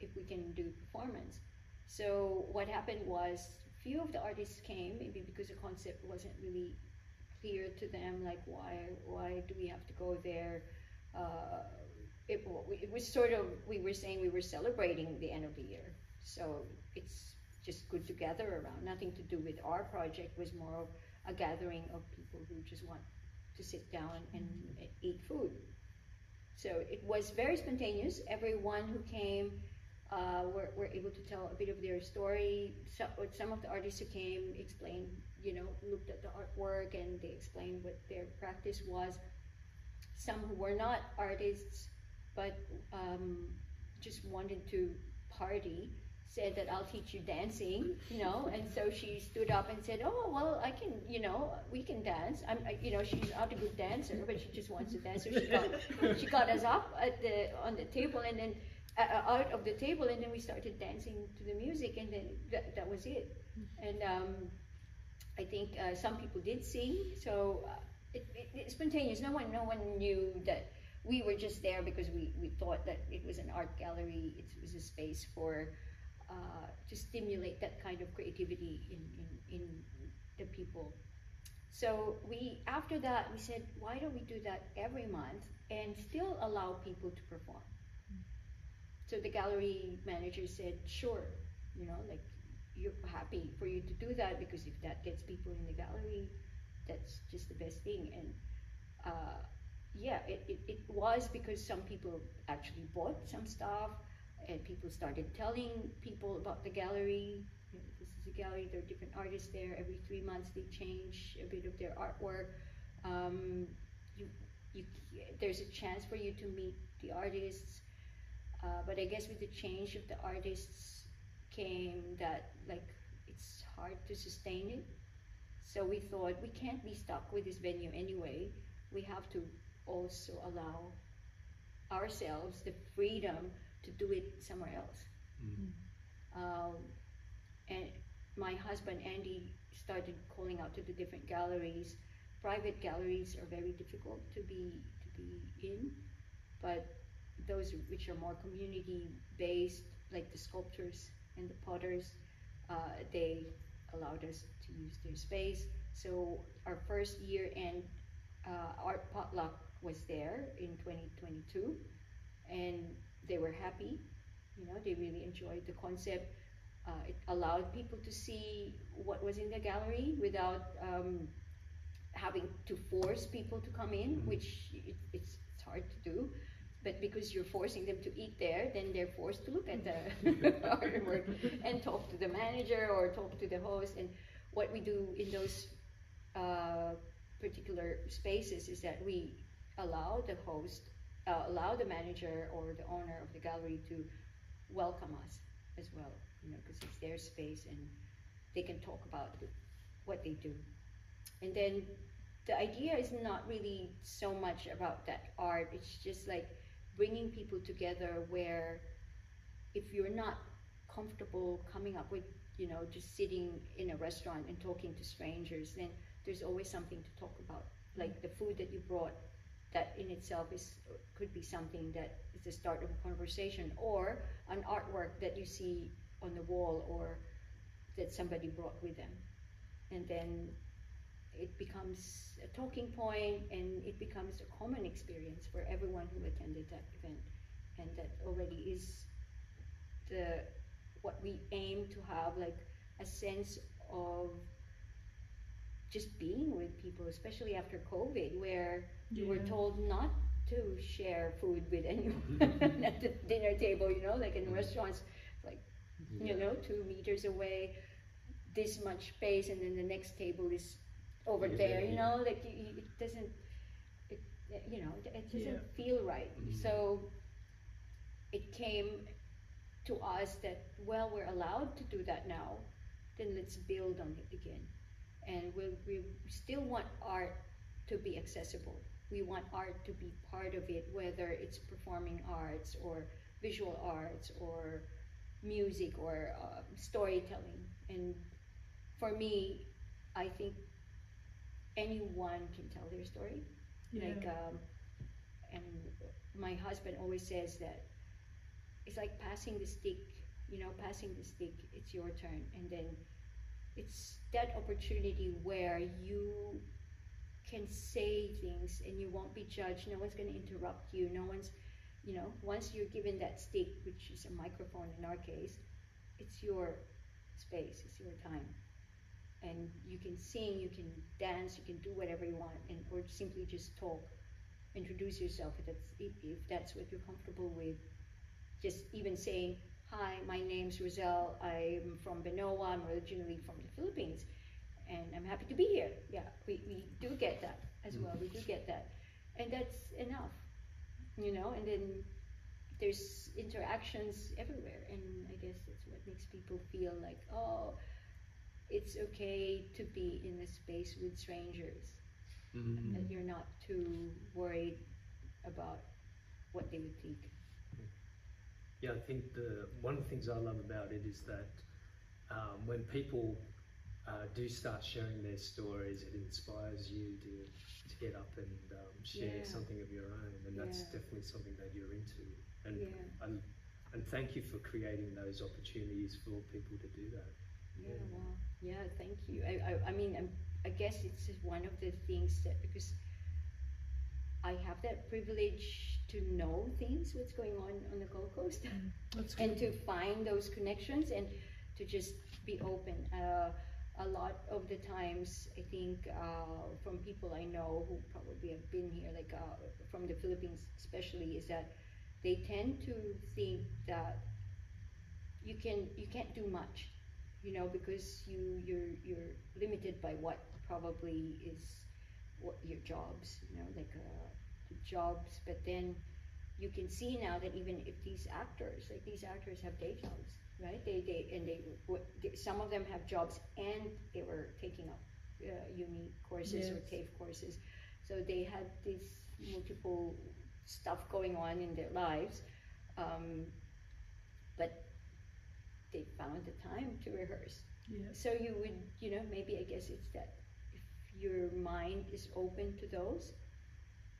Speaker 3: if we can do performance. So what happened was few of the artists came maybe because the concept wasn't really clear to them like why why do we have to go there uh, it, it was sort of we were saying we were celebrating the end of the year so it's just good to gather around nothing to do with our project was more of a gathering of people who just want to sit down and eat food. So it was very spontaneous. Everyone who came uh, were, were able to tell a bit of their story. So, some of the artists who came explained, you know, looked at the artwork and they explained what their practice was. Some who were not artists but um, just wanted to party said that I'll teach you dancing, you know, and so she stood up and said, oh, well, I can, you know, we can dance. I'm, I, you know, she's not a good dancer, but she just wants to dance. So she got, she got us up at the, on the table and then uh, uh, out of the table and then we started dancing to the music and then that, that was it. And um, I think uh, some people did sing, so uh, it, it, it's spontaneous. No one, no one knew that we were just there because we, we thought that it was an art gallery. It was a space for uh, to stimulate that kind of creativity in, in, in the people. So we, after that, we said, why don't we do that every month and still allow people to perform? So the gallery manager said, sure, you know, like you're happy for you to do that because if that gets people in the gallery, that's just the best thing. And uh, yeah, it, it, it was because some people actually bought some stuff and people started telling people about the gallery. This is a gallery, there are different artists there. Every three months they change a bit of their artwork. Um, you, you, there's a chance for you to meet the artists. Uh, but I guess with the change of the artists came that like it's hard to sustain it. So we thought we can't be stuck with this venue anyway. We have to also allow ourselves the freedom to do it somewhere else. Mm. Um, and my husband Andy started calling out to the different galleries. Private galleries are very difficult to be to be in, but those which are more community based, like the sculptors and the potters, uh, they allowed us to use their space. So our first year end uh, art potluck was there in 2022, and they were happy. You know, they really enjoyed the concept. Uh, it allowed people to see what was in the gallery without um, having to force people to come in, mm-hmm. which it, it's, it's hard to do. But because you're forcing them to eat there, then they're forced to look at the artwork and talk to the manager or talk to the host. And what we do in those uh, particular spaces is that we allow the host uh, allow the manager or the owner of the gallery to welcome us as well, you know, because it's their space and they can talk about what they do. And then the idea is not really so much about that art, it's just like bringing people together where if you're not comfortable coming up with, you know, just sitting in a restaurant and talking to strangers, then there's always something to talk about. Like the food that you brought that in itself is could be something that is the start of a conversation or an artwork that you see on the wall or that somebody brought with them. And then it becomes a talking point and it becomes a common experience for everyone who attended that event. And that already is the what we aim to have, like a sense of just being with people, especially after COVID, where you were told not to share food with anyone at the dinner table, you know, like in restaurants, like, you know, two meters away, this much space, and then the next table is over
Speaker 1: Yeah,
Speaker 3: there,
Speaker 1: yeah,
Speaker 3: you know, like you, you- it doesn't, it, you know, it doesn't
Speaker 2: Yeah.
Speaker 3: feel right.
Speaker 1: Mhm.
Speaker 3: So it came to us that, well, we're allowed to do that now, then let's build on it again. And we, we still want art to be accessible. We want art to be part of it, whether it's performing arts or visual arts or music or uh, storytelling. And for me, I think anyone can tell their story.
Speaker 2: Yeah.
Speaker 3: Like, um, and my husband always says that it's like passing the stick, you know, passing the stick, it's your turn. And then it's that opportunity where you can say things and you won't be judged. No one's going to interrupt you. No one's, you know, once you're given that stick, which is a microphone in our case, it's your space, it's your time. And you can sing, you can dance, you can do whatever you want, and or simply just talk. Introduce yourself if that's if, if that's what you're comfortable with. Just even saying, "Hi, my name's Roselle. I'm from Benowa. I'm originally from the Philippines, and I'm happy to be here." Yeah, we, we do get that as well. We do get that, and that's enough, you know. And then there's interactions everywhere, and I guess that's what makes people feel like, oh, it's okay to be in a space with strangers,
Speaker 1: Mhm.
Speaker 3: that you're not too worried about what they would think.
Speaker 1: Yeah, I think the one of the things I love about it is that um, when people uh, do start sharing their stories, it inspires you to, to get up and um, share
Speaker 3: Yeah.
Speaker 1: something of your own, and that's
Speaker 3: Yeah.
Speaker 1: definitely something that you're into. And
Speaker 3: Yeah.
Speaker 1: and, and thank you for creating those opportunities for people to do that.
Speaker 3: Yeah,
Speaker 1: Yeah.
Speaker 3: well, yeah, thank you. I, I, I mean, I'm, I guess it's just one of the things that because I have that privilege to know things, what's going on on the Gold Coast,
Speaker 2: That's
Speaker 3: and to find those connections and to just be open. Uh, a lot of the times, I think uh, from people I know who probably have been here, like uh, from the Philippines especially, is that they tend to think that you can you can't do much, you know, because you you're you're limited by what probably is what your jobs, you know, like uh, jobs. But then you can see now that even if these actors, like these actors, have day jobs, right? They they and they, what, they some of them have jobs and they were taking up uh, uni courses or
Speaker 2: Yes.
Speaker 3: TAFE courses, so they had this multiple stuff going on in their lives, um, but they found the time to rehearse.
Speaker 2: Yeah.
Speaker 3: So you would, you know, maybe I guess it's that if your mind is open to those,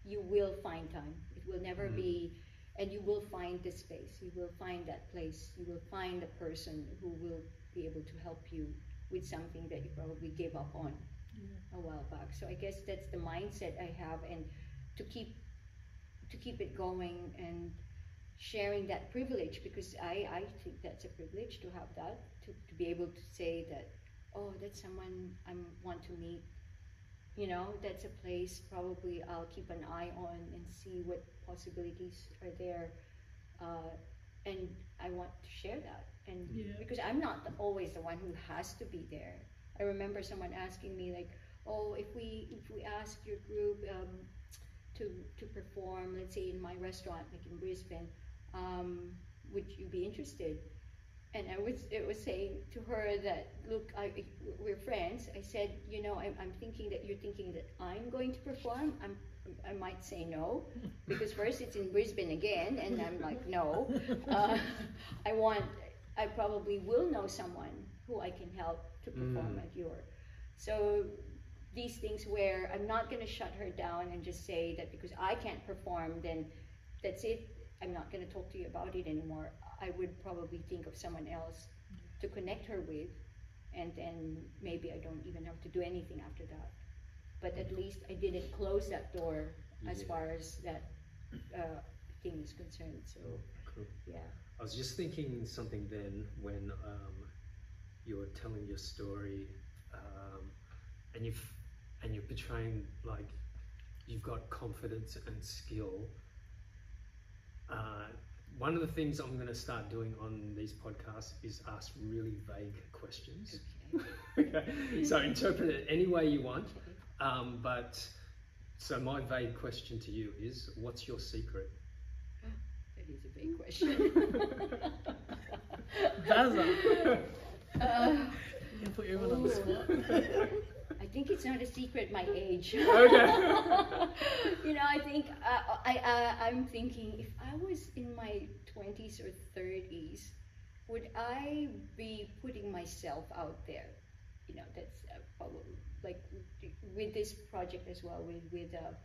Speaker 3: you will find time. It will never
Speaker 1: Mhm.
Speaker 3: be, and you will find the space. You will find that place. You will find the person who will be able to help you with something that you probably gave up on
Speaker 2: Yeah.
Speaker 3: a while back. So I guess that's the mindset I have, and to keep to keep it going and sharing that privilege because I, I think that's a privilege to have that to, to be able to say that oh that's someone I want to meet you know that's a place probably I'll keep an eye on and see what possibilities are there uh, and I want to share that. And
Speaker 2: Yeah.
Speaker 3: because I'm not the, always the one who has to be there. I remember someone asking me like oh if we if we ask your group um, to to perform let's say in my restaurant like in Brisbane um, would you be interested and I was it was saying to her that look I we're friends. I said you know I'm, I'm thinking that you're thinking that I'm going to perform. I'm I might say no because first it's in Brisbane again and I'm like no. Uh, I want I probably will know someone who I can help to perform
Speaker 1: Mm.
Speaker 3: at your so these things where I'm not going to shut her down and just say that because I can't perform then that's it. I'm not going to talk to you about it anymore I would probably think of someone else to connect her with and then maybe I don't even have to do anything after that but at least I didn't close that door as
Speaker 1: Yeah.
Speaker 3: far as that uh, thing is concerned so
Speaker 1: Cool.
Speaker 3: Yeah.
Speaker 1: I was just thinking something then when um, you were telling your story, um, and you've and you're portraying like you've got confidence and skill. Uh, one of the things I'm going to start doing on these podcasts is ask really vague questions.
Speaker 3: Okay.
Speaker 1: okay, so interpret it any way you want.
Speaker 3: okay.
Speaker 1: Um, but so my vague question to you is, what's your secret?
Speaker 3: That is a big question.
Speaker 2: Baza.
Speaker 3: Uh,
Speaker 2: You put everyone on the spot.
Speaker 3: I think it's not a secret. My age.
Speaker 1: Okay.
Speaker 3: you know, I think uh, I uh, I'm thinking if I was in my twenties or thirties, would I be putting myself out there? You know, that's uh, probably like with this project as well with with uh,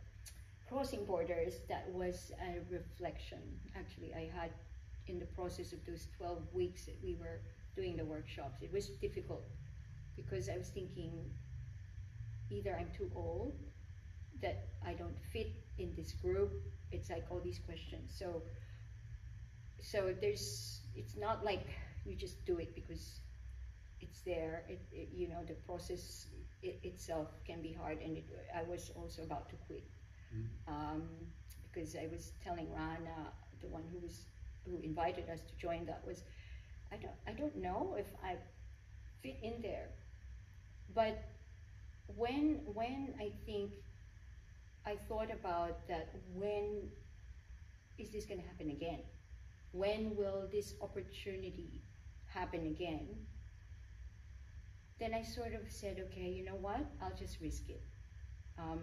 Speaker 3: crossing borders. That was a reflection. Actually, I had in the process of those twelve weeks that we were doing the workshops. It was difficult because I was thinking either I'm too old that I don't fit in this group. It's like all these questions. So, so there's. It's not like you just do it because it's there. It, it you know the process it, itself can be hard, and it, I was also about to quit
Speaker 1: Mm.
Speaker 3: um, because I was telling Rana, the one who was who invited us to join, that was I don't I don't know if I fit in there, but when when I think I thought about that when is this going to happen again? When will this opportunity happen again? Then I sort of said, okay, you know what? I'll just risk it. Um,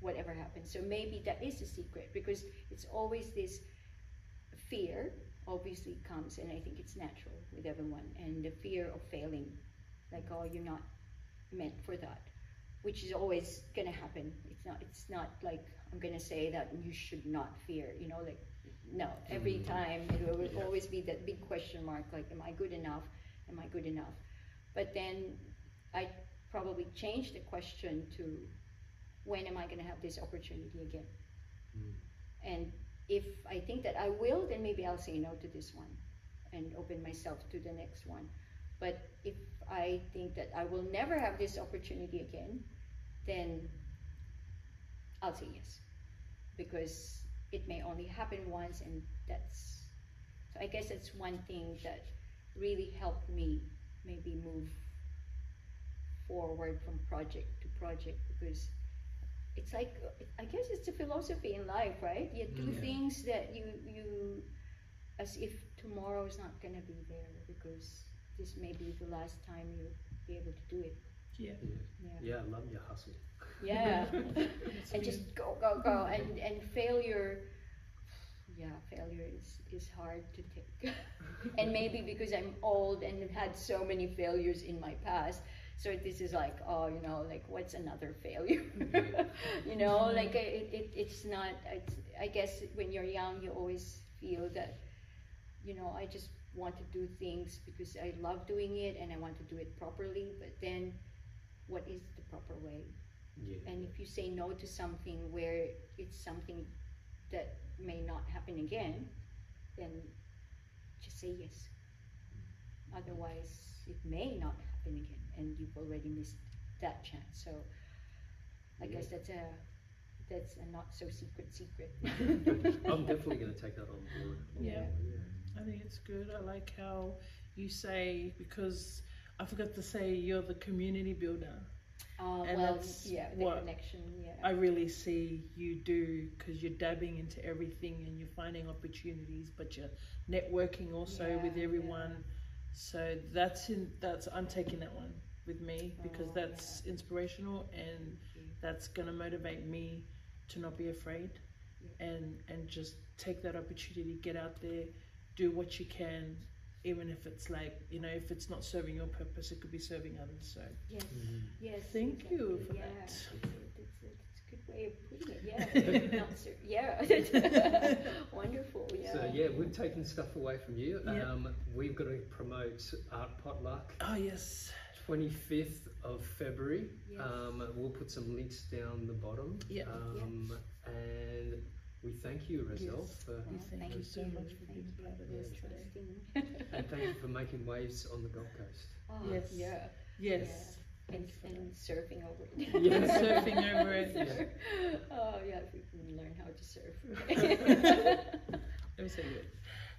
Speaker 3: whatever happens. So maybe that is a secret because it's always this fear obviously comes and I think it's natural with everyone and the fear of failing like oh you're not meant for that which is always going to happen it's not it's not like I'm going to say that you should not fear you know like no every
Speaker 1: Mhm.
Speaker 3: time it will
Speaker 1: Yeah.
Speaker 3: always be that big question mark like am I good enough am I good enough but then I probably changed the question to when am I going to have this opportunity again
Speaker 1: Mm.
Speaker 3: and if I think that I will, then maybe I'll say no to this one and open myself to the next one. But if I think that I will never have this opportunity again, then I'll say yes. Because it may only happen once, and that's. So I guess that's one thing that really helped me maybe move forward from project to project because it's like I guess it's a philosophy in life, right? You do mm,
Speaker 1: Yeah.
Speaker 3: things that you you as if tomorrow is not gonna be there because this may be the last time you'll be able to do it.
Speaker 2: Yeah.
Speaker 1: Yeah.
Speaker 3: Yeah.
Speaker 1: yeah, I love your hustle.
Speaker 3: Yeah. And
Speaker 2: good.
Speaker 3: just go go go and and failure yeah, failure is, is hard to take. and maybe because I'm old and have had so many failures in my past, so this is like, oh, you know, like what's another failure? you know, mm-hmm. like it, it, it's not, it's, I guess when you're young, you always feel that, you know, I just want to do things because I love doing it and I want to do it properly, but then what is the proper way?
Speaker 1: Yeah.
Speaker 3: And if you say no to something where it's something that may not happen again, then just say yes. Mm-hmm. Otherwise, it may not happen again, and you've already missed that chance. So, I guess that's a that's a not so secret secret.
Speaker 1: I'm definitely going to take that on board.
Speaker 2: Yeah.
Speaker 1: yeah.
Speaker 2: I think it's good. I like how you say because I forgot to say you're the community builder.
Speaker 3: Uh,
Speaker 2: And
Speaker 3: well,
Speaker 2: that's
Speaker 3: yeah, the
Speaker 2: what
Speaker 3: connection. Yeah.
Speaker 2: I really see you do because you're dabbing into everything and you're finding opportunities, but you're networking also
Speaker 3: Yeah,
Speaker 2: with
Speaker 3: yeah.
Speaker 2: everyone. So that's in that's I'm taking that one with me because
Speaker 3: Oh,
Speaker 2: that's inspirational and that's gonna motivate me to not be afraid and and just take that opportunity, get out there, do what you can, even if it's like you know if it's not serving your purpose, it could be serving others. So
Speaker 3: Yes.
Speaker 1: Mhm.
Speaker 3: Yes.
Speaker 2: Thank you for
Speaker 3: yeah.
Speaker 2: that.
Speaker 3: It's, it's, it's a good way of putting it. Yeah. Not so, yeah. Wonderful. Yeah.
Speaker 1: So yeah, we've taken stuff away from you.
Speaker 2: Yeah.
Speaker 1: Um, we've got to promote Art Potluck,
Speaker 2: oh yes,
Speaker 1: 25th of February.
Speaker 3: Yes.
Speaker 1: Um, we'll put some links down the bottom.
Speaker 2: Yeah.
Speaker 1: Um, And we thank you, Roselle,
Speaker 2: Yes.
Speaker 1: for,
Speaker 2: We thank you so much for
Speaker 3: thank
Speaker 2: being part of this today.
Speaker 1: and thank you for making waves on the Gold Coast.
Speaker 3: Oh,
Speaker 2: Yes.
Speaker 3: Yeah.
Speaker 2: Yes.
Speaker 3: And, and surfing over it.
Speaker 1: Yeah.
Speaker 2: Surfing over it.
Speaker 1: Yeah.
Speaker 3: Oh yeah, if we can learn how to surf.
Speaker 2: It was so good.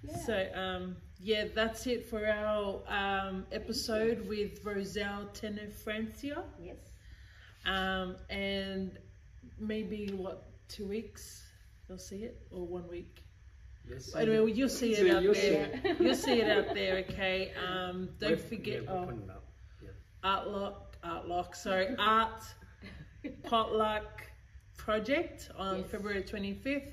Speaker 3: Yeah.
Speaker 2: So, um, yeah, that's it for our um, episode with Roselle Tenefrancia.
Speaker 3: yes.
Speaker 2: Um, and maybe, what, two weeks they'll see it? Or one week?
Speaker 1: Yes.
Speaker 2: Anyway, well, you'll see it
Speaker 1: Yeah,
Speaker 2: out
Speaker 1: you'll see
Speaker 2: there.
Speaker 3: it.
Speaker 2: You'll see it out there, okay? Um, don't
Speaker 1: We're-
Speaker 2: forget,
Speaker 1: yeah, we're
Speaker 2: oh,
Speaker 1: putting it up.
Speaker 2: Art Lock, Art Lock, sorry, Art Potluck Project on
Speaker 3: Yes.
Speaker 2: February 25th.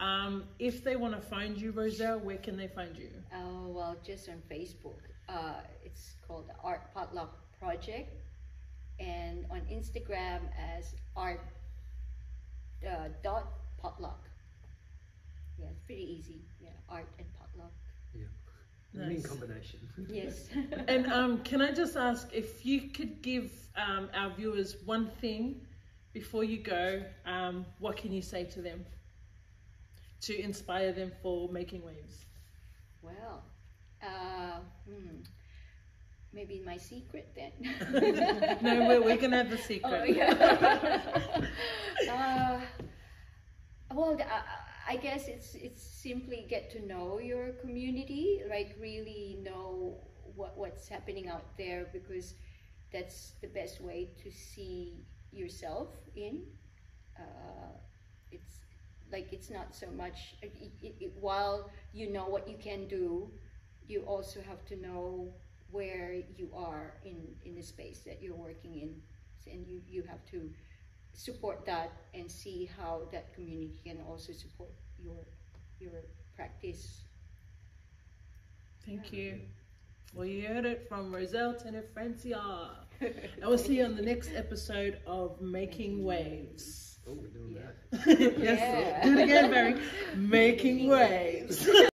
Speaker 2: Um, if they want to find you, Roselle, where can they find you?
Speaker 3: Oh well, just on Facebook. Uh, it's called the Art Potluck Project, and on Instagram as art uh, dot potluck. Yeah, it's pretty easy. Yeah, art and potluck.
Speaker 1: Winning
Speaker 2: Nice.
Speaker 1: combination.
Speaker 3: Yes.
Speaker 2: And um, can I just ask if you could give um, our viewers one thing before you go, um, what can you say to them to inspire them for making waves?
Speaker 3: well, uh, hmm, maybe my secret then.
Speaker 2: No, we're, we're gonna have the secret.
Speaker 3: Oh,
Speaker 2: secret.
Speaker 3: yeah. uh, well, I, I guess it's it's simply get to know your community, like really know what what's happening out there because that's the best way to see yourself in. Uh, it's like it's not so much it, it, it, while you know what you can do, you also have to know where you are in in the space that you're working in and you, you have to support that and see how that community can also support your your practice.
Speaker 2: Thank you. Well, you heard it from Roselle Tenefrancia. And we'll see you on the next episode of Making Waves.
Speaker 1: Oh, we're doing
Speaker 3: Yeah.
Speaker 1: that.
Speaker 2: yes,
Speaker 3: Yeah.
Speaker 2: do it again, Barry. Making Waves.